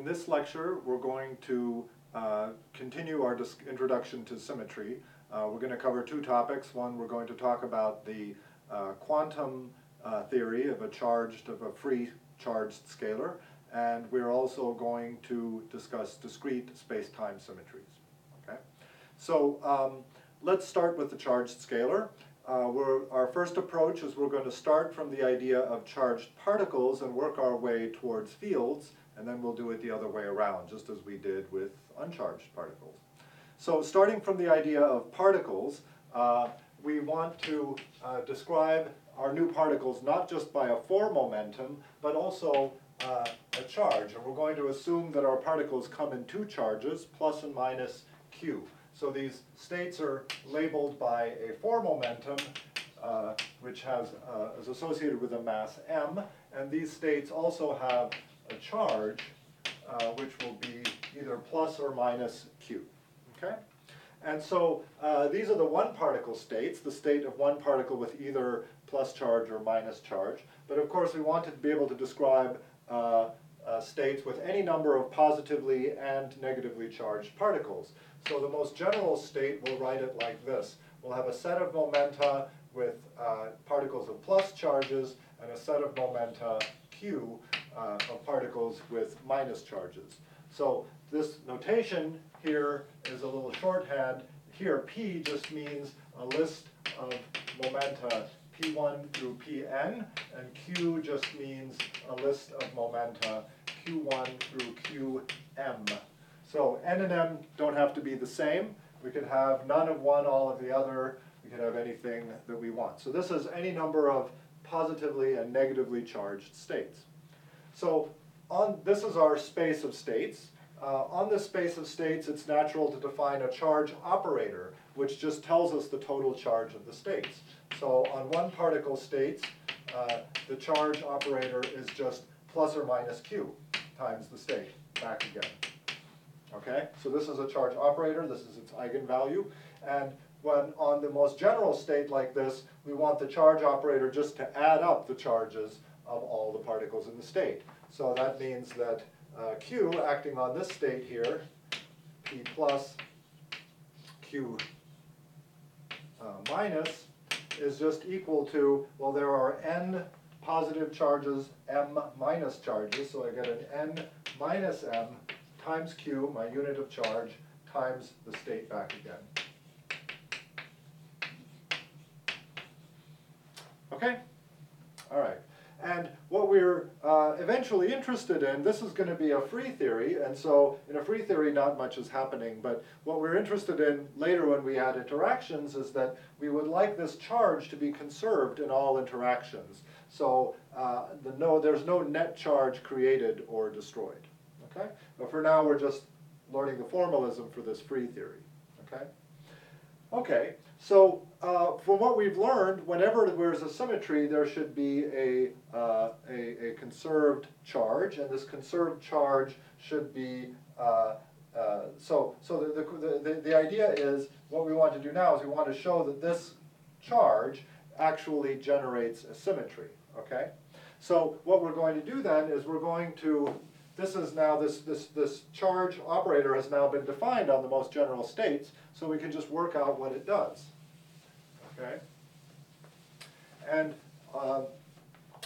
In this lecture, we're going to uh, continue our introduction to symmetry. Uh, we're going to cover two topics. One, we're going to talk about the uh, quantum uh, theory of a charged, of a free charged scalar, and we're also going to discuss discrete space-time symmetries. Okay, so um, let's start with the charged scalar. Uh, our first approach is we're going to start from the idea of charged particles and work our way towards fields, and then we'll do it the other way around, just as we did with uncharged particles. So starting from the idea of particles, uh, we want to uh, describe our new particles not just by a four momentum, but also uh, a charge. And we're going to assume that our particles come in two charges, plus and minus q. So these states are labeled by a four momentum, uh, which has, uh, is associated with a mass m, and these states also have a charge, uh, which will be either plus or minus q. Okay? And so uh, these are the one particle states, the state of one particle with either plus charge or minus charge. But of course, we want to be able to describe uh, uh, states with any number of positively and negatively charged particles. So the most general state, we'll write it like this. We'll have a set of momenta with uh, particles of plus charges and a set of momenta q uh, of particles with minus charges. So this notation here is a little shorthand. Here P just means a list of momenta P1 through Pn, and Q just means a list of momenta Q1 through Qm. So n and m don't have to be the same. We could have none of one, all of the other. We could have anything that we want. So this is any number of positively and negatively charged states. So on, this is our space of states. Uh, on this space of states, it's natural to define a charge operator, which just tells us the total charge of the states. So on one particle states, uh, the charge operator is just plus or minus q times the state, back again. Okay, so this is a charge operator, this is its eigenvalue, and when on the most general state like this, we want the charge operator just to add up the charges of all the particles in the state. So that means that uh, Q acting on this state here, P plus Q uh, minus, is just equal to, well, there are n positive charges, m minus charges, so I get an n minus m times q, my unit of charge, times the state back again. Okay? All right. And what we're uh, eventually interested in, this is going to be a free theory, and so in a free theory not much is happening, but what we're interested in later when we add interactions is that we would like this charge to be conserved in all interactions. So uh, the no, there's no net charge created or destroyed. Okay? But for now we're just learning the formalism for this free theory. Okay? Okay, so uh, from what we've learned, whenever there's a symmetry, there should be a, uh, a, a, conserved charge, and this conserved charge should be, uh, uh so, so the, the, the, the idea is, what we want to do now is we want to show that this charge actually generates a symmetry, okay? So what we're going to do then is we're going to this is now, this, this, this charge operator has now been defined on the most general states, so we can just work out what it does. Okay? And uh,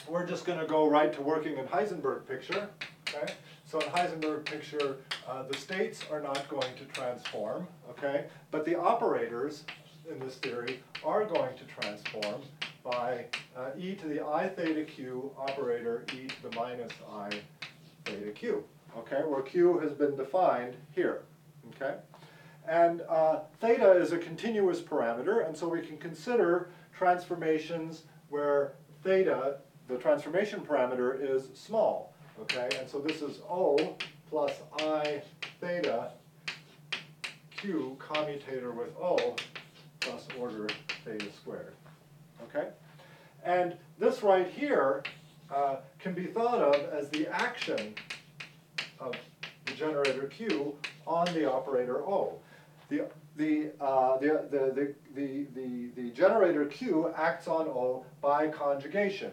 we're just going to go right to working in Heisenberg picture. Okay? So in Heisenberg picture, uh, the states are not going to transform, okay? But the operators in this theory are going to transform by uh, e to the i theta q operator e to the minus i theta q, okay, where q has been defined here, okay? And uh, theta is a continuous parameter, and so we can consider transformations where theta, the transformation parameter, is small, okay? And so this is O plus I theta q commutator with O plus order theta squared, okay? And this right here uh, can be thought of as the action of the generator Q on the operator O. The, the, uh, the, the, the, the, the, generator Q acts on O by conjugation,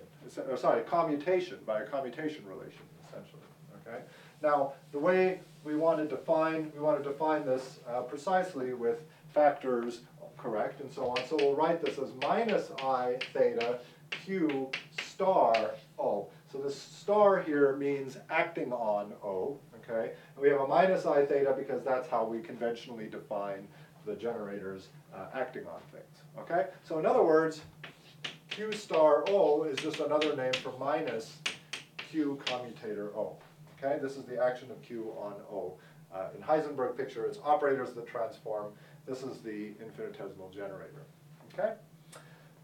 or sorry, commutation, by a commutation relation, essentially, okay? Now, the way we want to define, we want to define this uh, precisely with factors correct and so on. So we'll write this as minus I theta Q star O. So this star here means acting on O, okay? And we have a minus I theta because that's how we conventionally define the generators uh, acting on things, okay? So in other words, Q star O is just another name for minus Q commutator O. Okay, this is the action of Q on O. Uh, in Heisenberg picture, it's operators that transform. This is the infinitesimal generator. Okay?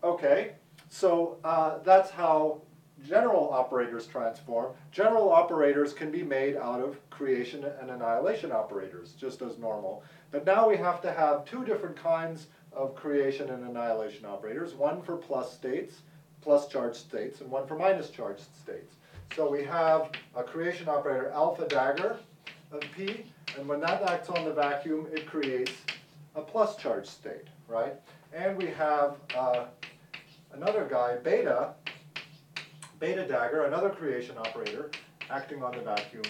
Okay, so uh, that's how general operators transform. General operators can be made out of creation and annihilation operators, just as normal. But now we have to have two different kinds of creation and annihilation operators, one for plus states, plus charged states, and one for minus charged states. So we have a creation operator alpha dagger of P, and when that acts on the vacuum, it creates a plus charged state, right? And we have uh, another guy, beta, beta dagger, another creation operator, acting on the vacuum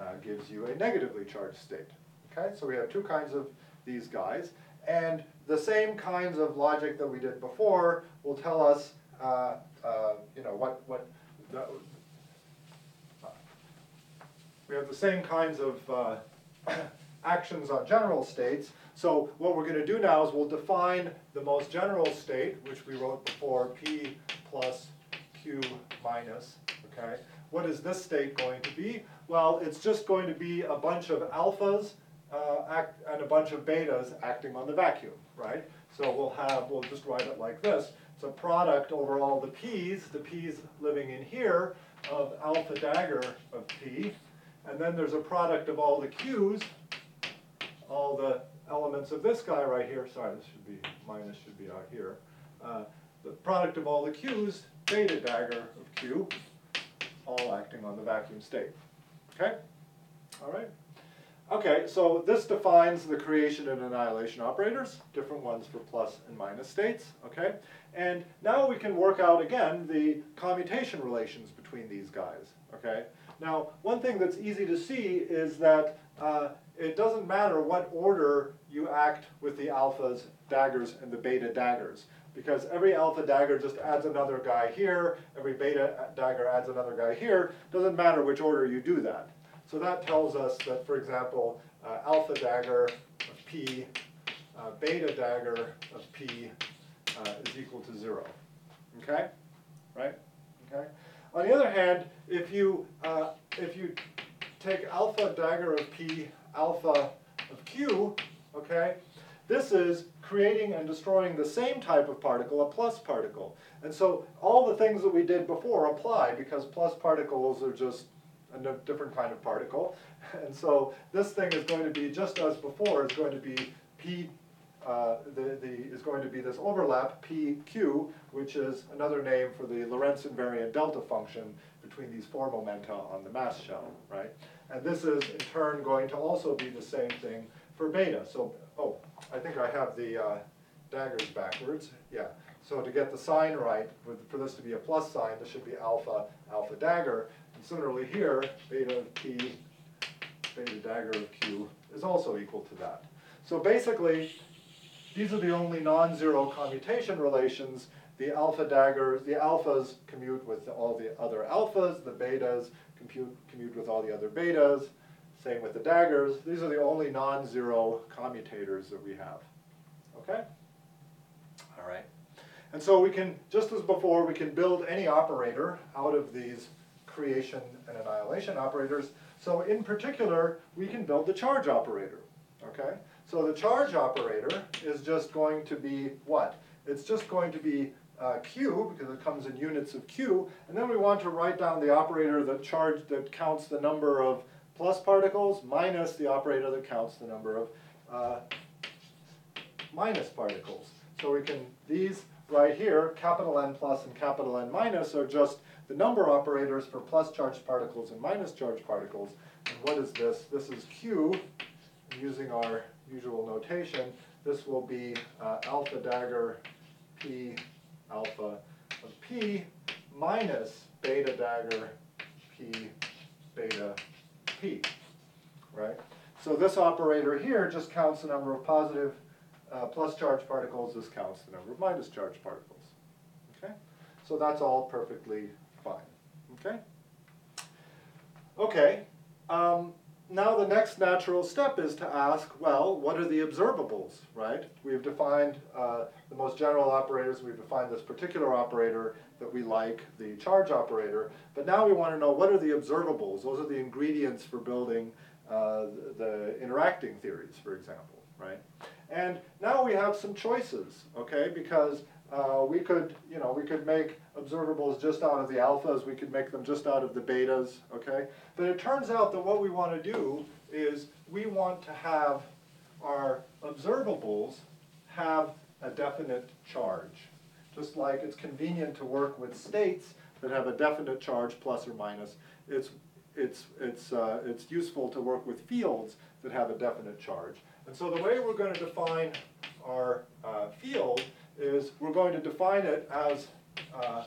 uh, gives you a negatively charged state. Okay, so we have two kinds of these guys. And the same kinds of logic that we did before will tell us, uh, uh, you know, what, what the, we have the same kinds of uh, actions on general states. So what we're going to do now is we'll define the most general state, which we wrote before, P plus Q minus, okay? What is this state going to be? Well, it's just going to be a bunch of alphas uh, act, and a bunch of betas acting on the vacuum, right? So we'll have, we'll just write it like this. It's a product over all the p's, the p's living in here, of alpha dagger of p, and then there's a product of all the q's, all the elements of this guy right here, sorry, this should be, minus should be out here. Uh, the product of all the q's, beta dagger of q, all acting on the vacuum state. Okay? All right? Okay, so this defines the creation and annihilation operators, different ones for plus and minus states, okay? And now we can work out, again, the commutation relations between these guys, okay? Now, one thing that's easy to see is that uh, it doesn't matter what order you act with the alphas, daggers, and the beta daggers. Because every alpha dagger just adds another guy here, every beta dagger adds another guy here. Doesn't matter which order you do that. So that tells us that, for example, uh, alpha dagger of P, uh, beta dagger of P uh, is equal to zero. Okay? Right? Okay? On the other hand, if you, uh, if you take alpha dagger of P, alpha of Q, okay, this is creating and destroying the same type of particle, a plus particle. And so all the things that we did before apply because plus particles are just a different kind of particle. And so this thing is going to be, just as before, is going to be P, uh, the, the, is going to be this overlap PQ, which is another name for the Lorentz invariant delta function between these four momenta on the mass shell, right? And this is, in turn, going to also be the same thing for beta. So, oh, I think I have the uh, daggers backwards, yeah. So to get the sign right, for this to be a plus sign, this should be alpha, alpha dagger. And similarly here, beta of P, beta dagger of Q is also equal to that. So basically, these are the only non-zero commutation relations. The alpha daggers, the alphas commute with all the other alphas, the betas compute, commute with all the other betas, same with the daggers. These are the only non-zero commutators that we have. Okay? All right. And so we can, just as before, we can build any operator out of these creation and annihilation operators. So in particular, we can build the charge operator, okay? So the charge operator is just going to be what? It's just going to be uh, q, because it comes in units of q, and then we want to write down the operator that charge that counts the number of plus particles minus the operator that counts the number of uh, minus particles. So we can, these right here, capital N plus and capital N minus are just the number operators for plus charged particles and minus charged particles. And what is this? This is Q, using our usual notation. This will be uh, alpha dagger P alpha of P minus beta dagger P beta p, right? So this operator here just counts the number of positive, uh, plus charged particles, this counts the number of minus charged particles, okay? So that's all perfectly fine, okay? Okay, um, now the next natural step is to ask, well, what are the observables, right? We've defined uh, the most general operators, we've defined this particular operator that we like, the charge operator, but now we want to know what are the observables? Those are the ingredients for building uh, the, interacting theories, for example, right? And now we have some choices, okay? Because uh, we could, you know, we could make observables just out of the alphas, we could make them just out of the betas, okay? But it turns out that what we want to do is we want to have our observables have a definite charge. Just like it's convenient to work with states that have a definite charge plus or minus, it's, it's, it's, uh, it's useful to work with fields that have a definite charge. And so the way we're going to define our uh, field is we're going to define it as, uh,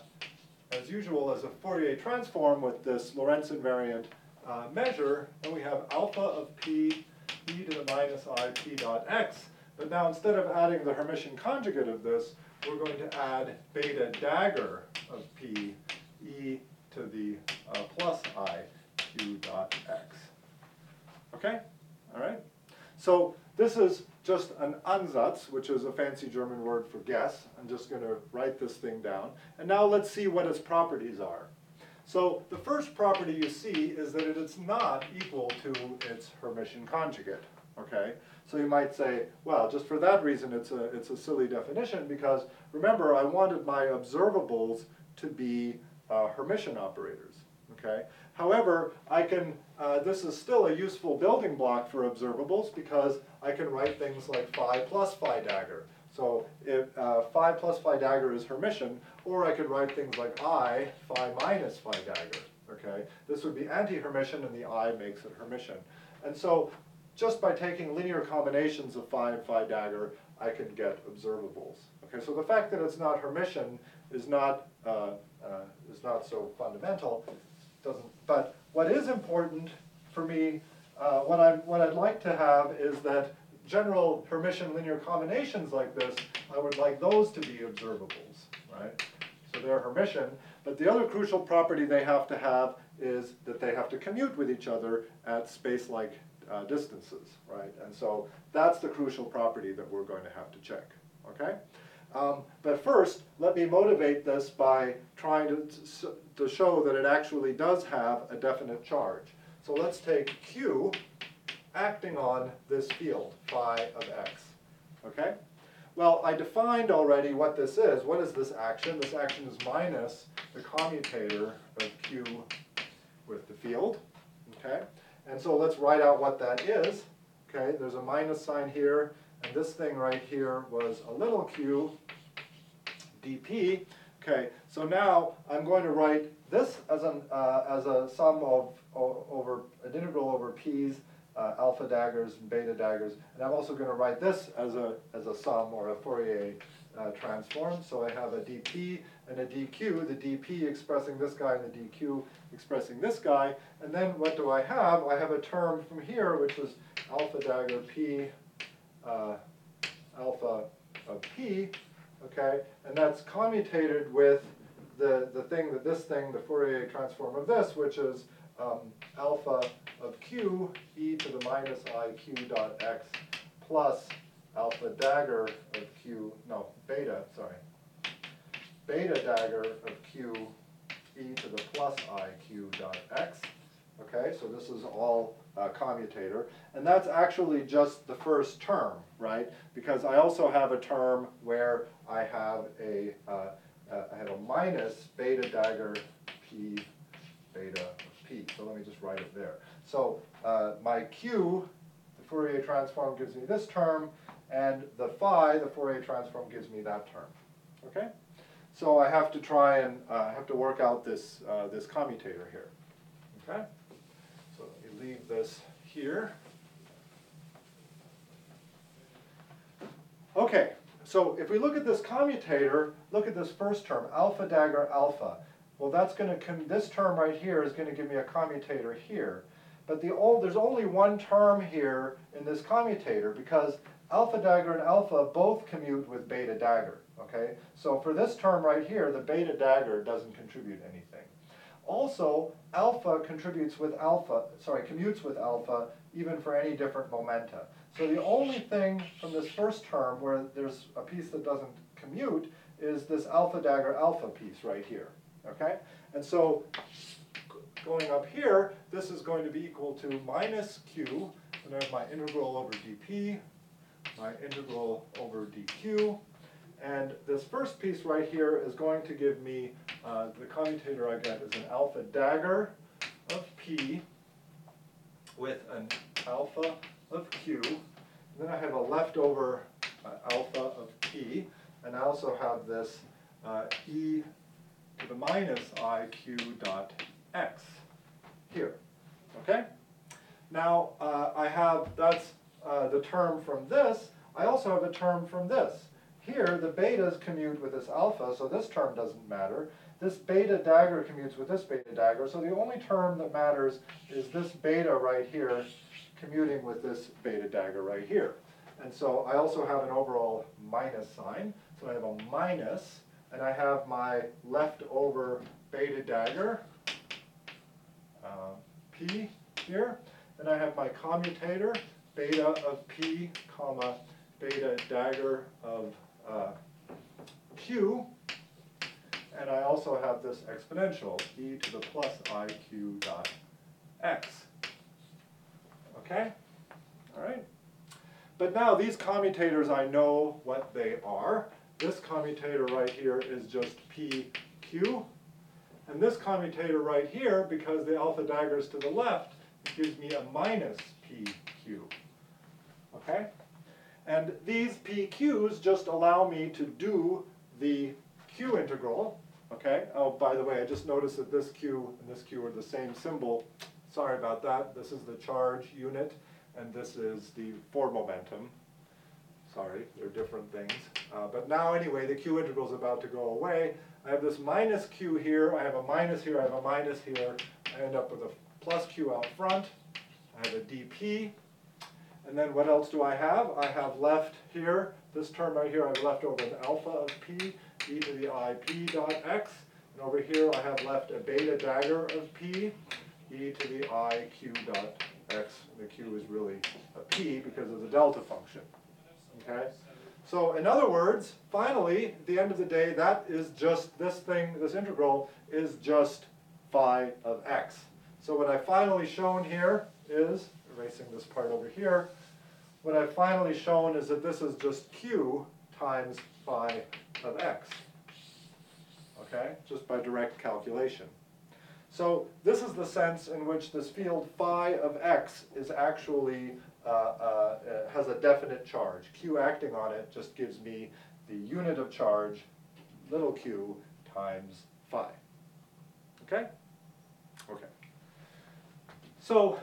as usual, as a Fourier transform with this Lorentz invariant uh, measure, and we have alpha of p e to the minus i p dot x. But now instead of adding the Hermitian conjugate of this, we're going to add beta dagger of p e to the uh, plus i q dot x. Okay? All right? So this is just an Ansatz, which is a fancy German word for guess. I'm just going to write this thing down. And now let's see what its properties are. So the first property you see is that it is not equal to its Hermitian conjugate. Okay? So you might say, well, just for that reason it's a, it's a silly definition because remember I wanted my observables to be uh, Hermitian operators. Okay? However, I can, uh, this is still a useful building block for observables because I can write things like phi plus phi dagger. So if uh, phi plus phi dagger is Hermitian, or I could write things like i phi minus phi dagger. Okay, this would be anti-Hermitian, and the i makes it Hermitian. And so, just by taking linear combinations of phi and phi dagger, I can get observables. Okay, so the fact that it's not Hermitian is not uh, uh, is not so fundamental. Doesn't. But what is important for me, uh, what I what I'd like to have is that general Hermitian linear combinations like this, I would like those to be observables, right? So they're Hermitian, but the other crucial property they have to have is that they have to commute with each other at space-like uh, distances, right? And so that's the crucial property that we're going to have to check, okay? Um, but first, let me motivate this by trying to, to show that it actually does have a definite charge. So let's take Q acting on this field, phi of x, okay? Well, I defined already what this is. What is this action? This action is minus the commutator of Q with the field, okay? And so let's write out what that is, okay? There's a minus sign here, and this thing right here was a little q dp. Okay, so now I'm going to write this as, an, uh, as a sum of over an integral over p's uh, alpha daggers and beta daggers. And I'm also going to write this as a, as a sum or a Fourier uh, transform. So I have a dp and a dq, the dp expressing this guy and the dq expressing this guy. And then what do I have? I have a term from here which is alpha dagger p uh, alpha of p, okay? And that's commutated with the, the thing that this thing, the Fourier transform of this, which is um, alpha of q e to the minus i q dot x plus alpha dagger of q, no, beta, sorry, beta dagger of q e to the plus i q dot x. Okay, so this is all uh, commutator. And that's actually just the first term, right? Because I also have a term where I have a, uh, uh, I have a minus beta dagger p beta p. So let me just write it there. So uh, my q, the Fourier transform gives me this term, and the phi, the Fourier transform gives me that term. Okay? So I have to try and uh, I have to work out this, uh, this commutator here. Okay? So let me leave this here. Okay, so if we look at this commutator, look at this first term, alpha dagger alpha. Well, that's going to, this term right here is going to give me a commutator here. but the old, there's only one term here in this commutator because alpha dagger and alpha both commute with beta dagger, okay? So for this term right here, the beta dagger doesn't contribute anything. Also, alpha contributes with alpha, sorry, commutes with alpha even for any different momenta. So the only thing from this first term where there's a piece that doesn't commute is this alpha dagger alpha piece right here, okay? And so going up here, this is going to be equal to minus q, and there's my integral over dp, my integral over dq, and this first piece right here is going to give me, uh, the commutator I get is an alpha dagger of p with an alpha of q. Then I have a leftover uh, alpha of p, and I also have this uh, e to the minus iq dot x here, okay? Now, uh, I have, that's uh, the term from this. I also have a term from this. Here, the betas commute with this alpha, so this term doesn't matter. This beta dagger commutes with this beta dagger, so the only term that matters is this beta right here commuting with this beta dagger right here. And so I also have an overall minus sign, so I have a minus, and I have my leftover beta dagger, uh, p here, and I have my commutator, beta of p, comma, beta dagger of uh, q, and I also have this exponential, e to the plus iq dot x. Okay? All right? But now these commutators, I know what they are. This commutator right here is just pq. And this commutator right here, because the alpha dagger is to the left, gives me a minus pq. Okay? And these pq's just allow me to do the q integral. Okay? Oh, by the way, I just noticed that this q and this q are the same symbol. Sorry about that. This is the charge unit, and this is the four momentum. Sorry, they're different things. Uh, but now anyway, the q integral is about to go away. I have this minus q here, I have a minus here, I have a minus here. I end up with a plus q out front. I have a dp. And then what else do I have? I have left here, this term right here, I've left over an alpha of p, e to the i p dot x. And over here I have left a beta dagger of p, e to the i q dot x. The q is really a p because of the delta function. Okay? So in other words, finally, at the end of the day, that is just, this thing, this integral is just phi of x. So what I've finally shown here is, erasing this part over here, what I've finally shown is that this is just q times phi of x. Okay, just by direct calculation. So this is the sense in which this field phi of x is actually, uh, uh, has a definite charge. Q acting on it just gives me the unit of charge, little q, times phi. Okay? Okay. So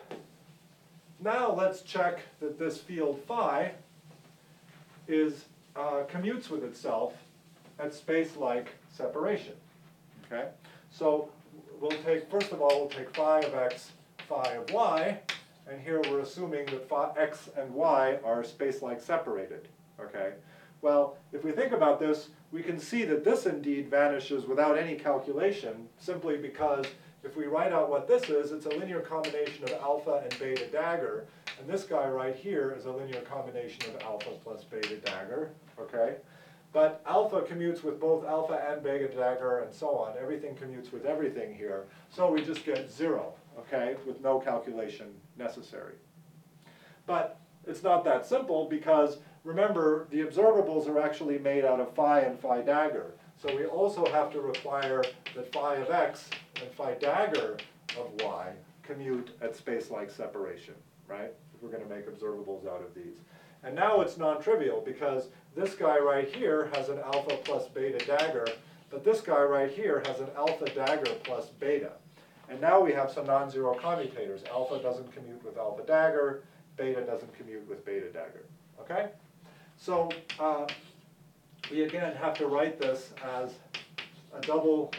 now let's check that this field phi is, uh, commutes with itself at space-like separation. Okay? So we'll take, first of all, we'll take phi of x, phi of y, and here we're assuming that phi, x and y are space-like separated, okay? Well, if we think about this, we can see that this indeed vanishes without any calculation, simply because if we write out what this is, it's a linear combination of alpha and beta dagger, and this guy right here is a linear combination of alpha plus beta dagger, okay? But alpha commutes with both alpha and beta dagger and so on. Everything commutes with everything here. So we just get zero, okay, with no calculation necessary. But it's not that simple because remember, the observables are actually made out of phi and phi dagger. So we also have to require that phi of x and phi dagger of y commute at space-like separation, right? If we're going to make observables out of these. And now it's non-trivial because this guy right here has an alpha plus beta dagger, but this guy right here has an alpha dagger plus beta. And now we have some non-zero commutators. Alpha doesn't commute with alpha dagger, beta doesn't commute with beta dagger, okay? So uh, we again have to write this as a double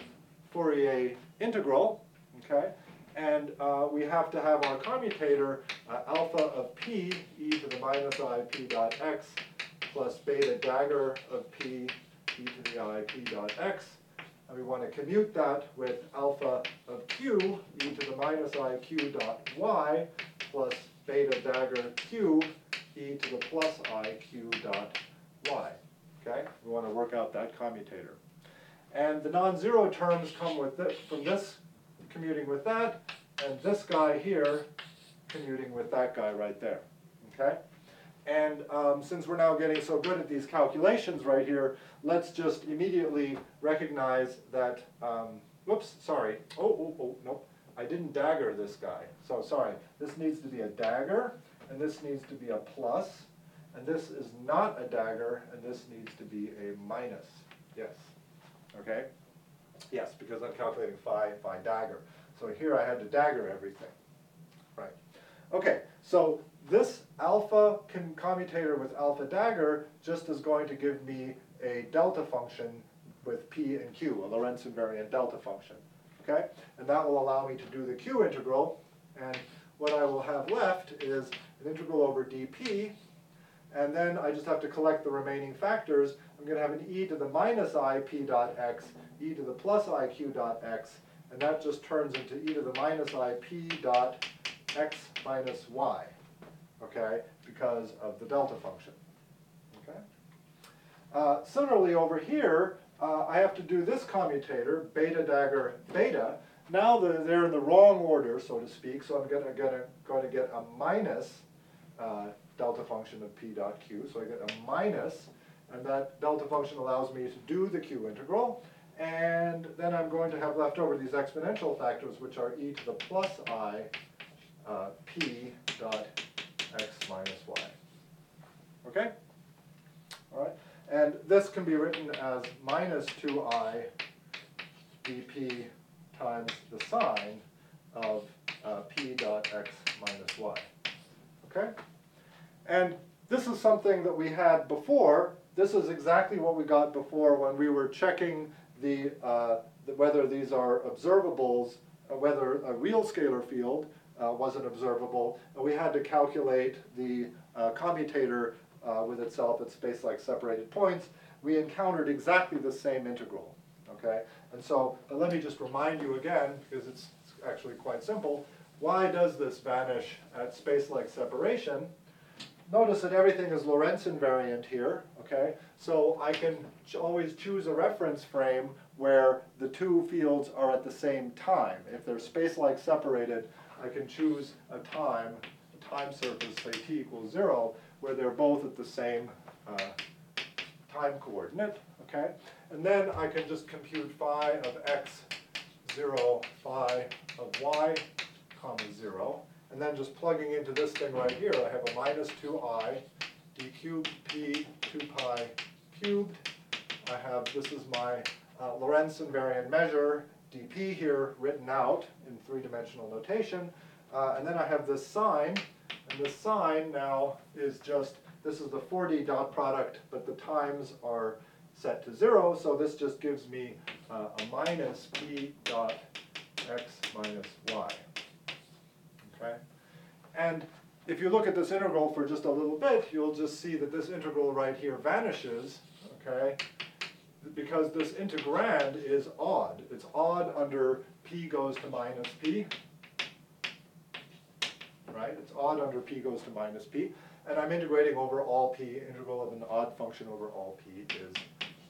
Fourier integral, okay? And uh, we have to have our commutator uh, alpha of p e to the minus i p dot x plus beta dagger of p e to the i p dot x. And we want to commute that with alpha of q e to the minus i q dot y plus beta dagger q e to the plus i q dot y. Okay? We want to work out that commutator. And the non-zero terms come with this, from this commuting with that, and this guy here commuting with that guy right there. Okay? And um, since we're now getting so good at these calculations right here, let's just immediately recognize that, um, whoops, sorry. Oh, oh, oh, nope. I didn't dagger this guy. So sorry. This needs to be a dagger, and this needs to be a plus, and this is not a dagger, and this needs to be a minus. Yes. Okay? Yes, because I'm calculating phi, phi dagger. So here I had to dagger everything. Right. Okay, so this alpha commutator with alpha dagger just is going to give me a delta function with p and q, a Lorentz invariant delta function. Okay? And that will allow me to do the q integral. And what I will have left is an integral over dp. And then I just have to collect the remaining factors. I'm going to have an e to the minus i p dot x, e to the plus i q dot x, and that just turns into e to the minus i p dot x minus y, okay, because of the delta function, okay? Uh, similarly over here, uh, I have to do this commutator, beta dagger beta. Now they're, they're in the wrong order, so to speak, so I'm going to get a minus uh, delta function of p dot q, so I get a minus, and that delta function allows me to do the q integral, and then I'm going to have left over these exponential factors, which are e to the plus i uh, p dot x minus y. Okay? All right? And this can be written as minus 2i dp times the sine of uh, p dot x minus y. Okay? And this is something that we had before. This is exactly what we got before when we were checking the, uh, the whether these are observables, uh, whether a real scalar field uh, wasn't observable. And we had to calculate the uh, commutator uh, with itself at space-like separated points. We encountered exactly the same integral. Okay, and so let me just remind you again, because it's actually quite simple. Why does this vanish at space-like separation? Notice that everything is Lorentz invariant here, okay? So I can ch always choose a reference frame where the two fields are at the same time. If they're space-like separated, I can choose a time, a time surface, say t equals zero, where they're both at the same uh, time coordinate, okay? And then I can just compute phi of x, zero, phi of y, comma zero. And then just plugging into this thing right here, I have a minus 2i d cubed p 2 pi cubed. I have, this is my uh, Lorentz invariant measure, dp here written out in three-dimensional notation. Uh, and then I have this sine, and this sine now is just, this is the 4D dot product, but the times are set to zero, so this just gives me uh, a minus p dot x minus y. Okay? And if you look at this integral for just a little bit, you'll just see that this integral right here vanishes, okay? Because this integrand is odd. It's odd under p goes to minus p, right? It's odd under p goes to minus p. And I'm integrating over all p. Integral of an odd function over all p is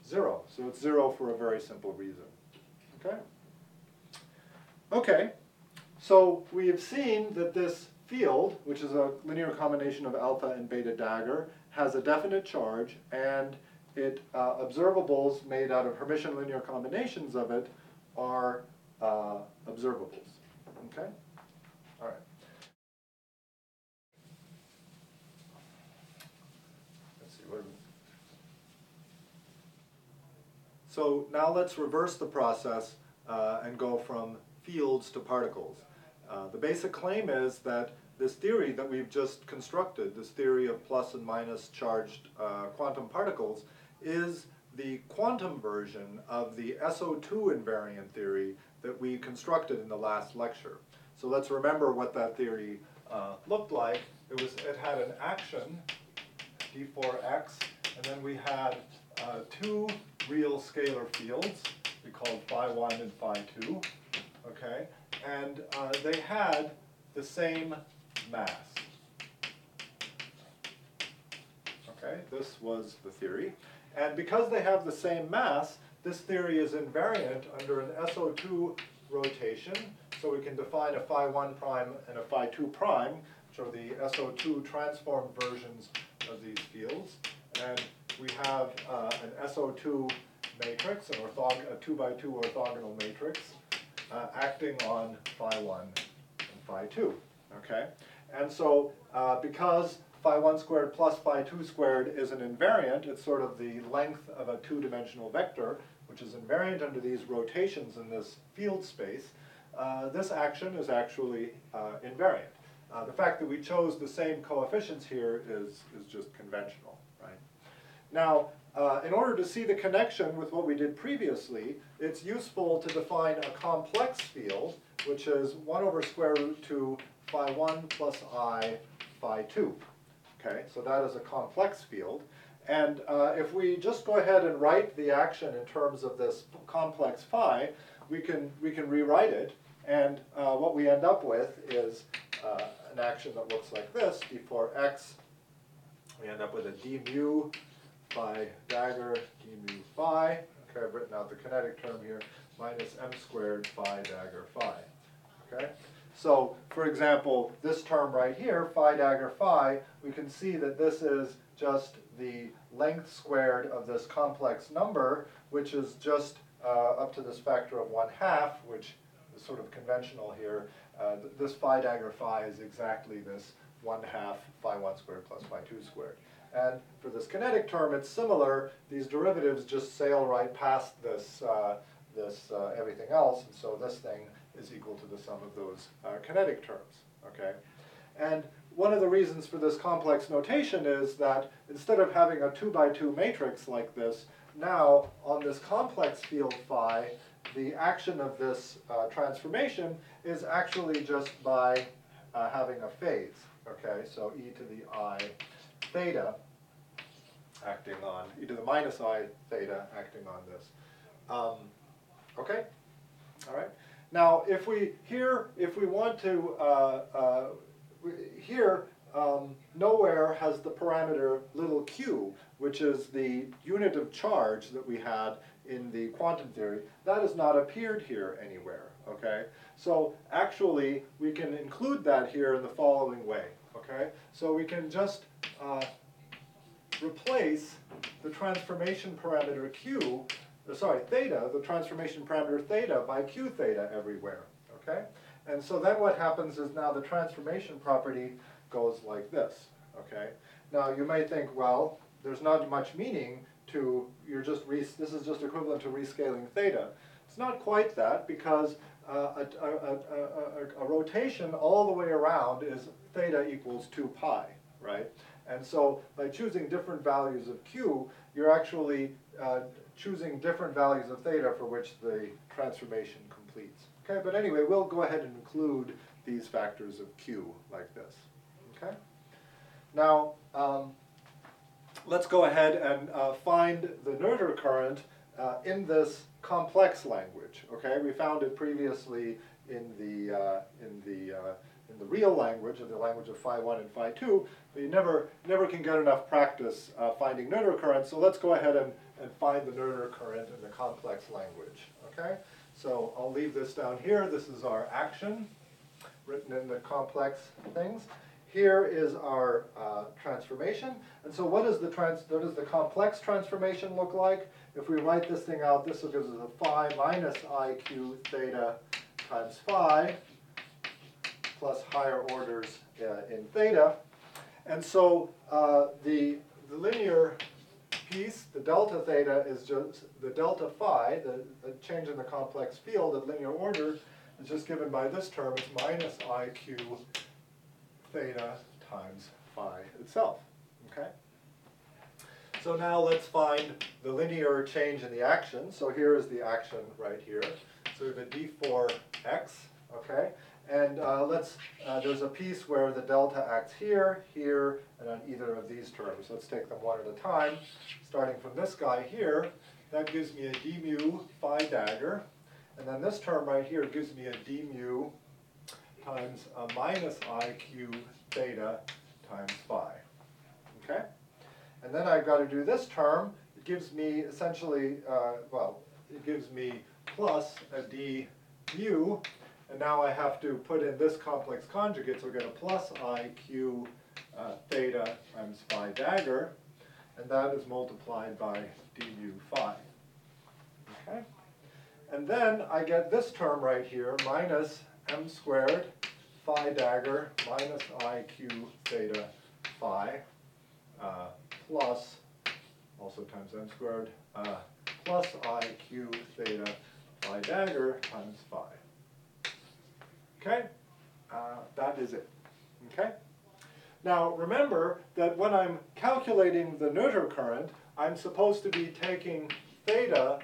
zero. So it's zero for a very simple reason, okay? Okay, so we have seen that this field, which is a linear combination of alpha and beta dagger, has a definite charge, and it uh, observables made out of Hermitian linear combinations of it are uh, observables. Okay? All right. Let's see, So now let's reverse the process uh, and go from fields to particles. Uh, the basic claim is that this theory that we've just constructed, this theory of plus and minus charged uh, quantum particles, is the quantum version of the SO2 invariant theory that we constructed in the last lecture. So let's remember what that theory uh, looked like. It was, it had an action, d4x, and then we had uh, two real scalar fields, we called phi 1 and phi 2, okay? And uh, they had the same mass. Okay, this was the theory. And because they have the same mass, this theory is invariant under an SO2 rotation. So we can define a phi 1 prime and a phi 2 prime, which are the SO2 transformed versions of these fields. And we have uh, an SO2 matrix, an orthog a 2 by 2 orthogonal matrix, uh, acting on phi 1 and phi 2. Okay? And so uh, because phi 1 squared plus phi 2 squared is an invariant, it's sort of the length of a two-dimensional vector, which is invariant under these rotations in this field space, uh, this action is actually uh, invariant. Uh, the fact that we chose the same coefficients here is, is just conventional, right? Now, uh, in order to see the connection with what we did previously, it's useful to define a complex field, which is 1 over square root 2 phi 1 plus i phi 2. Okay, so that is a complex field. And uh, if we just go ahead and write the action in terms of this complex phi, we can, we can rewrite it. And uh, what we end up with is uh, an action that looks like this, d4x. We end up with a d mu phi dagger d mu phi. Okay, I've written out the kinetic term here, minus m squared phi dagger phi. Okay? So, for example, this term right here, phi dagger phi, we can see that this is just the length squared of this complex number, which is just uh, up to this factor of 1 half, which is sort of conventional here. Uh, th this phi dagger phi is exactly this 1 half phi 1 squared plus phi 2 squared. And for this kinetic term, it's similar. These derivatives just sail right past this, uh, this uh, everything else, and so this thing is equal to the sum of those uh, kinetic terms, okay? And one of the reasons for this complex notation is that instead of having a two by two matrix like this, now on this complex field phi, the action of this uh, transformation is actually just by uh, having a phase, okay? So e to the i theta acting on, e to the minus i theta acting on this. Um, okay, all right. Now, if we here, if we want to, uh, uh, here, um, nowhere has the parameter little q, which is the unit of charge that we had in the quantum theory. That has not appeared here anywhere, okay? So actually, we can include that here in the following way, okay? So we can just uh, replace the transformation parameter q uh, sorry, theta, the transformation parameter theta by q theta everywhere, okay? And so then what happens is now the transformation property goes like this, okay? Now you may think, well, there's not much meaning to, you're just, this is just equivalent to rescaling theta. It's not quite that because uh, a, a, a, a, rotation all the way around is theta equals 2 pi, right? And so by choosing different values of q, you're actually uh, choosing different values of theta for which the transformation completes. Okay, but anyway, we'll go ahead and include these factors of q like this. Okay? Now, um, let's go ahead and uh, find the Noether current uh, in this complex language. Okay, we found it previously in the uh, in the uh, in the real language, in the language of phi 1 and phi 2, but you never, never can get enough practice uh, finding Noether currents, so let's go ahead and, and find the Noether current in the complex language, okay? So I'll leave this down here. This is our action written in the complex things. Here is our uh, transformation. And so what does the trans what does the complex transformation look like? If we write this thing out, this will give us a phi minus iq theta times phi plus higher orders uh, in theta. And so uh, the, the linear piece, the delta theta is just, the delta phi, the, the change in the complex field of linear order is just given by this term, it's minus iq theta times phi itself, okay? So now let's find the linear change in the action. So here is the action right here. So we have a d4x, okay? And uh, let's, uh, there's a piece where the delta acts here, here, and on either of these terms. Let's take them one at a time. Starting from this guy here, that gives me a d mu phi dagger. And then this term right here gives me a d mu times a minus i q theta times phi. Okay? And then I've got to do this term. It gives me essentially, uh, well, it gives me plus a d mu and now I have to put in this complex conjugate, so I get a plus i q uh, theta times phi dagger, and that is multiplied by du phi. Okay? And then I get this term right here, minus m squared phi dagger minus i q theta phi, uh, plus, also times m squared, uh, plus i q theta phi dagger times phi. Okay? Uh, that is it. Okay? Now remember that when I'm calculating the Noether current, I'm supposed to be taking theta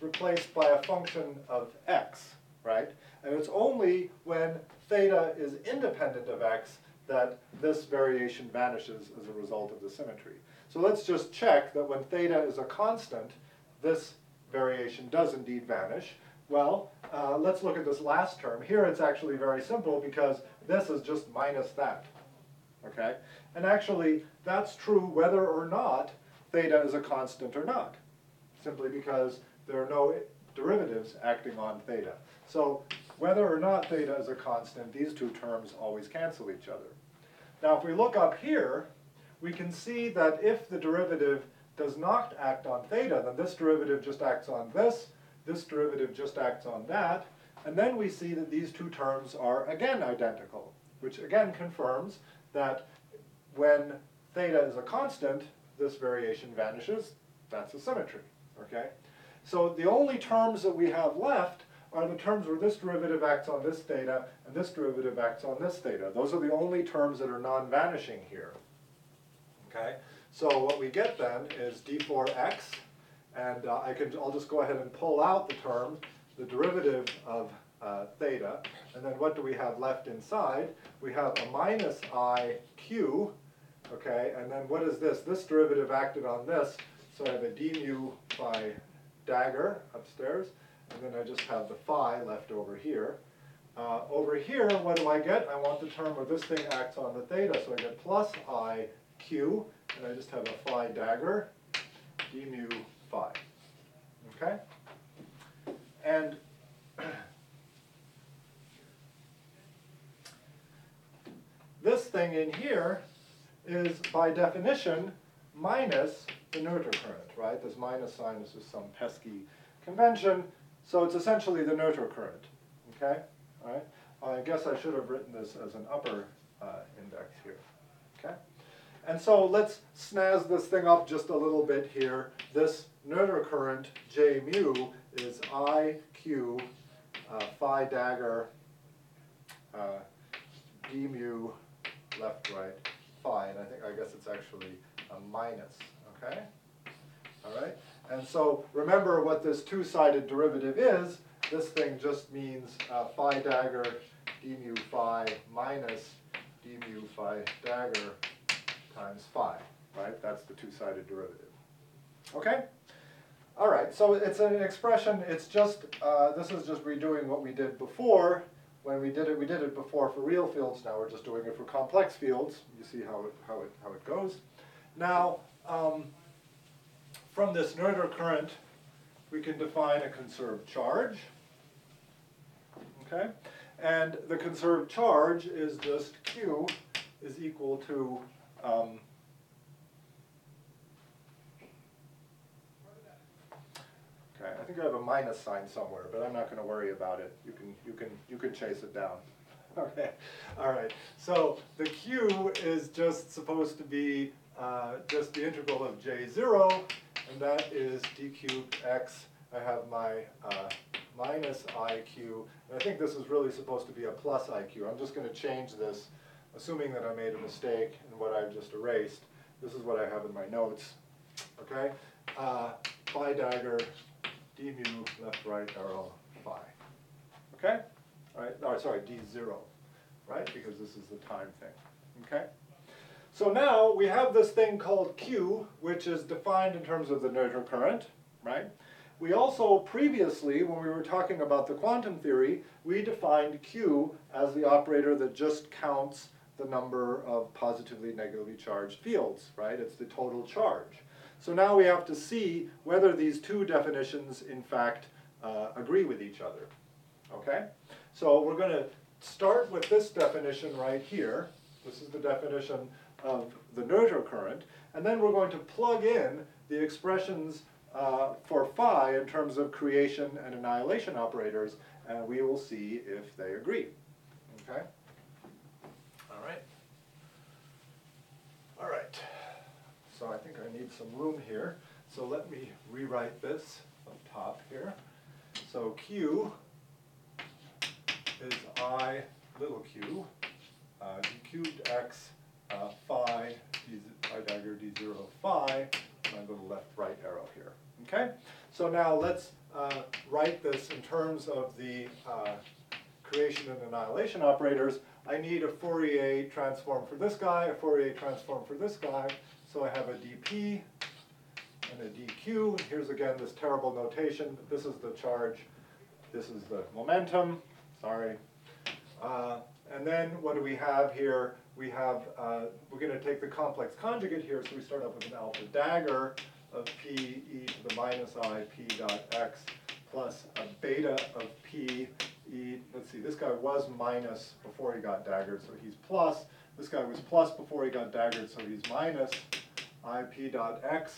replaced by a function of x, right? And it's only when theta is independent of x that this variation vanishes as a result of the symmetry. So let's just check that when theta is a constant, this variation does indeed vanish. Well, uh, let's look at this last term. Here it's actually very simple because this is just minus that, okay? And actually, that's true whether or not theta is a constant or not, simply because there are no derivatives acting on theta. So whether or not theta is a constant, these two terms always cancel each other. Now if we look up here, we can see that if the derivative does not act on theta, then this derivative just acts on this, this derivative just acts on that, and then we see that these two terms are again identical, which again confirms that when theta is a constant, this variation vanishes, that's a symmetry, okay? So the only terms that we have left are the terms where this derivative acts on this theta and this derivative acts on this theta. Those are the only terms that are non-vanishing here, okay? So what we get then is d4x and uh, I can, I'll just go ahead and pull out the term, the derivative of uh, theta, and then what do we have left inside? We have a minus i q, okay, and then what is this? This derivative acted on this, so I have a d mu phi dagger upstairs, and then I just have the phi left over here. Uh, over here, what do I get? I want the term where this thing acts on the theta, so I get plus i q, and I just have a phi dagger, d mu phi. Okay? And this thing in here is, by definition, minus the Noether current, right? This minus sign is just some pesky convention, so it's essentially the Noether current, okay? All right? I guess I should have written this as an upper uh, index here, okay? And so let's snazz this thing up just a little bit here. This Noether current, J mu, is I Q uh, phi dagger uh, d mu left right phi, and I think I guess it's actually a minus, okay? All right, and so remember what this two-sided derivative is. This thing just means uh, phi dagger d mu phi minus d mu phi dagger times phi, right? That's the two-sided derivative. Okay? All right, so it's an expression, it's just, uh, this is just redoing what we did before. When we did it, we did it before for real fields, now we're just doing it for complex fields. You see how it, how it, how it goes. Now, um, from this Noether current, we can define a conserved charge. Okay? And the conserved charge is just Q is equal to um, okay, I think I have a minus sign somewhere, but I'm not going to worry about it. You can you can you can chase it down. Okay, all right. So the q is just supposed to be uh, just the integral of j zero, and that is d cubed x. I have my uh, minus iq, and I think this is really supposed to be a plus iq. I'm just going to change this assuming that I made a mistake in what I've just erased, this is what I have in my notes, okay? Uh, phi dagger, d mu, left, right, arrow, phi, okay? right, or sorry, D zero, right, because this is the time thing, okay? So now we have this thing called Q, which is defined in terms of the Noether current, right? We also previously, when we were talking about the quantum theory, we defined Q as the operator that just counts the number of positively negatively charged fields, right? It's the total charge. So now we have to see whether these two definitions in fact uh, agree with each other, okay? So we're going to start with this definition right here. This is the definition of the Noether current, and then we're going to plug in the expressions uh, for phi in terms of creation and annihilation operators, and we will see if they agree. Okay? All right. All right. So I think I need some room here. So let me rewrite this up top here. So Q is I little q, uh, d cubed x uh, phi, d, phi dagger d zero phi, and I go to left right arrow here. Okay? So now let's uh, write this in terms of the uh, creation and annihilation operators. I need a Fourier transform for this guy, a Fourier transform for this guy. So I have a dp and a dq. Here's again this terrible notation. This is the charge. This is the momentum. Sorry. Uh, and then what do we have here? We have, uh, we're going to take the complex conjugate here, so we start off with an alpha dagger of p e to the minus i p dot x plus a beta of p e, let's see, this guy was minus before he got daggered, so he's plus. This guy was plus before he got daggered, so he's minus i p dot x.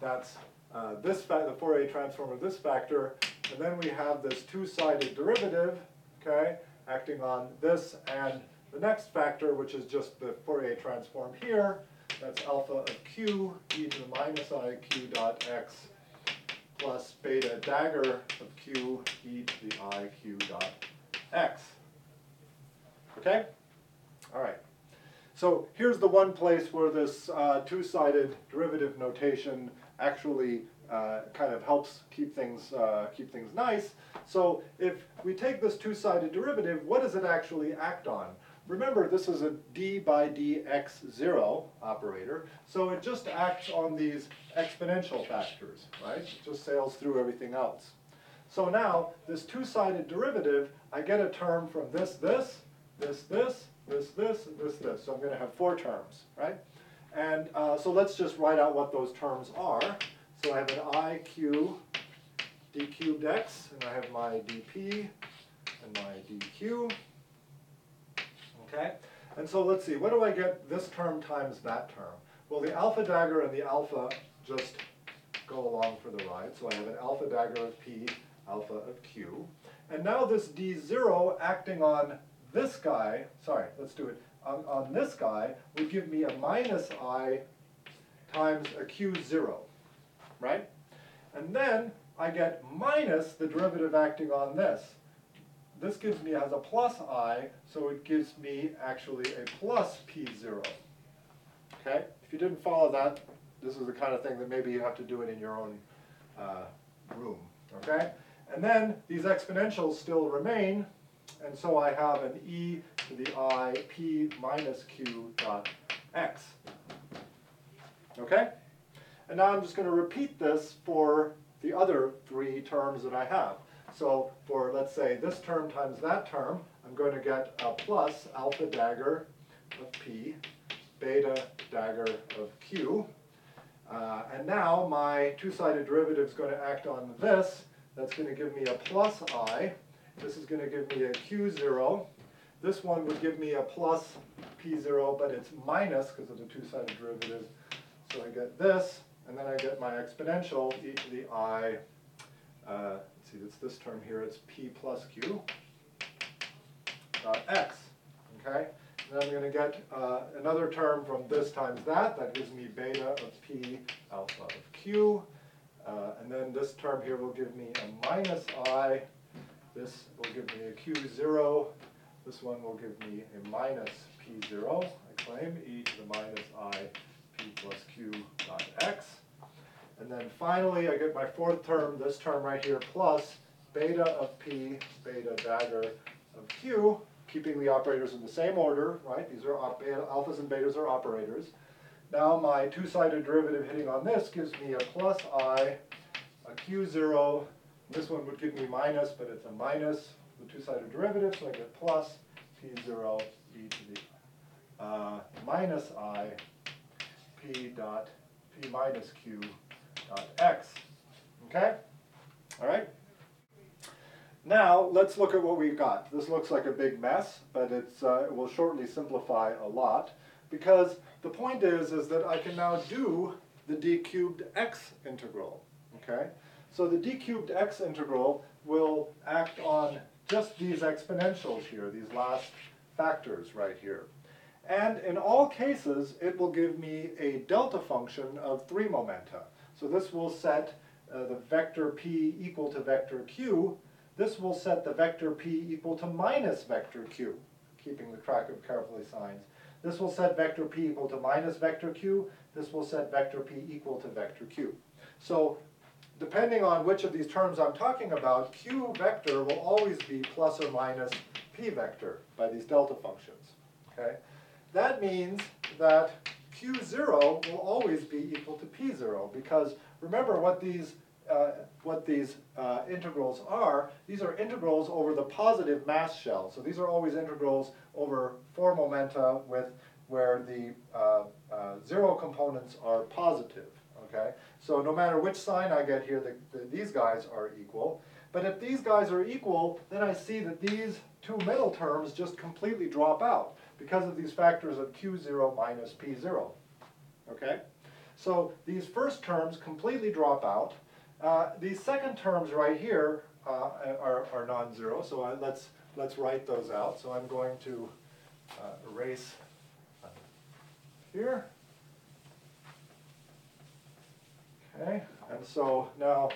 That's uh, this the Fourier transform of this factor. And then we have this two-sided derivative, okay, acting on this and the next factor, which is just the Fourier transform here. That's alpha of q e to the minus i q dot x plus beta dagger of q e to the i q dot x. Okay? All right. So here's the one place where this uh, two-sided derivative notation actually uh, kind of helps keep things, uh, keep things nice. So if we take this two-sided derivative, what does it actually act on? Remember, this is a d by dx0 operator, so it just acts on these exponential factors, right? It just sails through everything else. So now, this two-sided derivative, I get a term from this, this, this, this, this, this, and this, this. So I'm going to have four terms, right? And uh, so let's just write out what those terms are. So I have an iq d cubed x, and I have my dp and my dq. Okay? And so let's see, what do I get this term times that term? Well, the alpha dagger and the alpha just go along for the ride. So I have an alpha dagger of p, alpha of q. And now this d0 acting on this guy, sorry, let's do it, on, on this guy would give me a minus i times a q0, right? And then I get minus the derivative acting on this. This gives me as a plus i, so it gives me actually a plus p0. Okay? If you didn't follow that, this is the kind of thing that maybe you have to do it in your own uh, room. Okay? And then these exponentials still remain, and so I have an e to the i p minus q dot x. Okay? And now I'm just going to repeat this for the other three terms that I have. So for, let's say, this term times that term, I'm going to get a plus alpha dagger of p, beta dagger of q. Uh, and now my two-sided derivative is going to act on this. That's going to give me a plus i. This is going to give me a q0. This one would give me a plus p0, but it's minus because of the two-sided derivative. So I get this, and then I get my exponential e to the i uh, see, it's this term here, it's p plus q dot x, okay? And then I'm going to get uh, another term from this times that, that gives me beta of p alpha of q, uh, and then this term here will give me a minus i, this will give me a q0, this one will give me a minus p0, I claim, e to the minus i p plus q dot x. And then finally, I get my fourth term, this term right here, plus beta of P, beta dagger of Q, keeping the operators in the same order, right? These are alphas and betas are operators. Now my two-sided derivative hitting on this gives me a plus I, a Q zero. This one would give me minus, but it's a minus, the two-sided derivative, so I get plus P zero e to the uh, minus I P dot P minus Q dot X. Okay? All right? Now, let's look at what we've got. This looks like a big mess, but it's, uh, it will shortly simplify a lot, because the point is, is that I can now do the d cubed x integral, okay? So the d cubed x integral will act on just these exponentials here, these last factors right here. And in all cases, it will give me a delta function of three momenta. So this will set uh, the vector p equal to vector q. This will set the vector p equal to minus vector q, keeping the track of carefully signs. This will set vector p equal to minus vector q. This will set vector p equal to vector q. So depending on which of these terms I'm talking about, q vector will always be plus or minus p vector by these delta functions, okay? That means that q0 will always be equal to p0 because remember what these uh, what these uh, integrals are. These are integrals over the positive mass shell. So these are always integrals over four momenta with where the uh, uh zero components are positive. Okay, so no matter which sign I get here, the, the, these guys are equal. But if these guys are equal, then I see that these two middle terms just completely drop out because of these factors of q0 minus p0. Okay? So these first terms completely drop out. Uh, these second terms right here uh, are, are non-zero, so I, let's, let's write those out. So I'm going to uh, erase here. Okay, and so now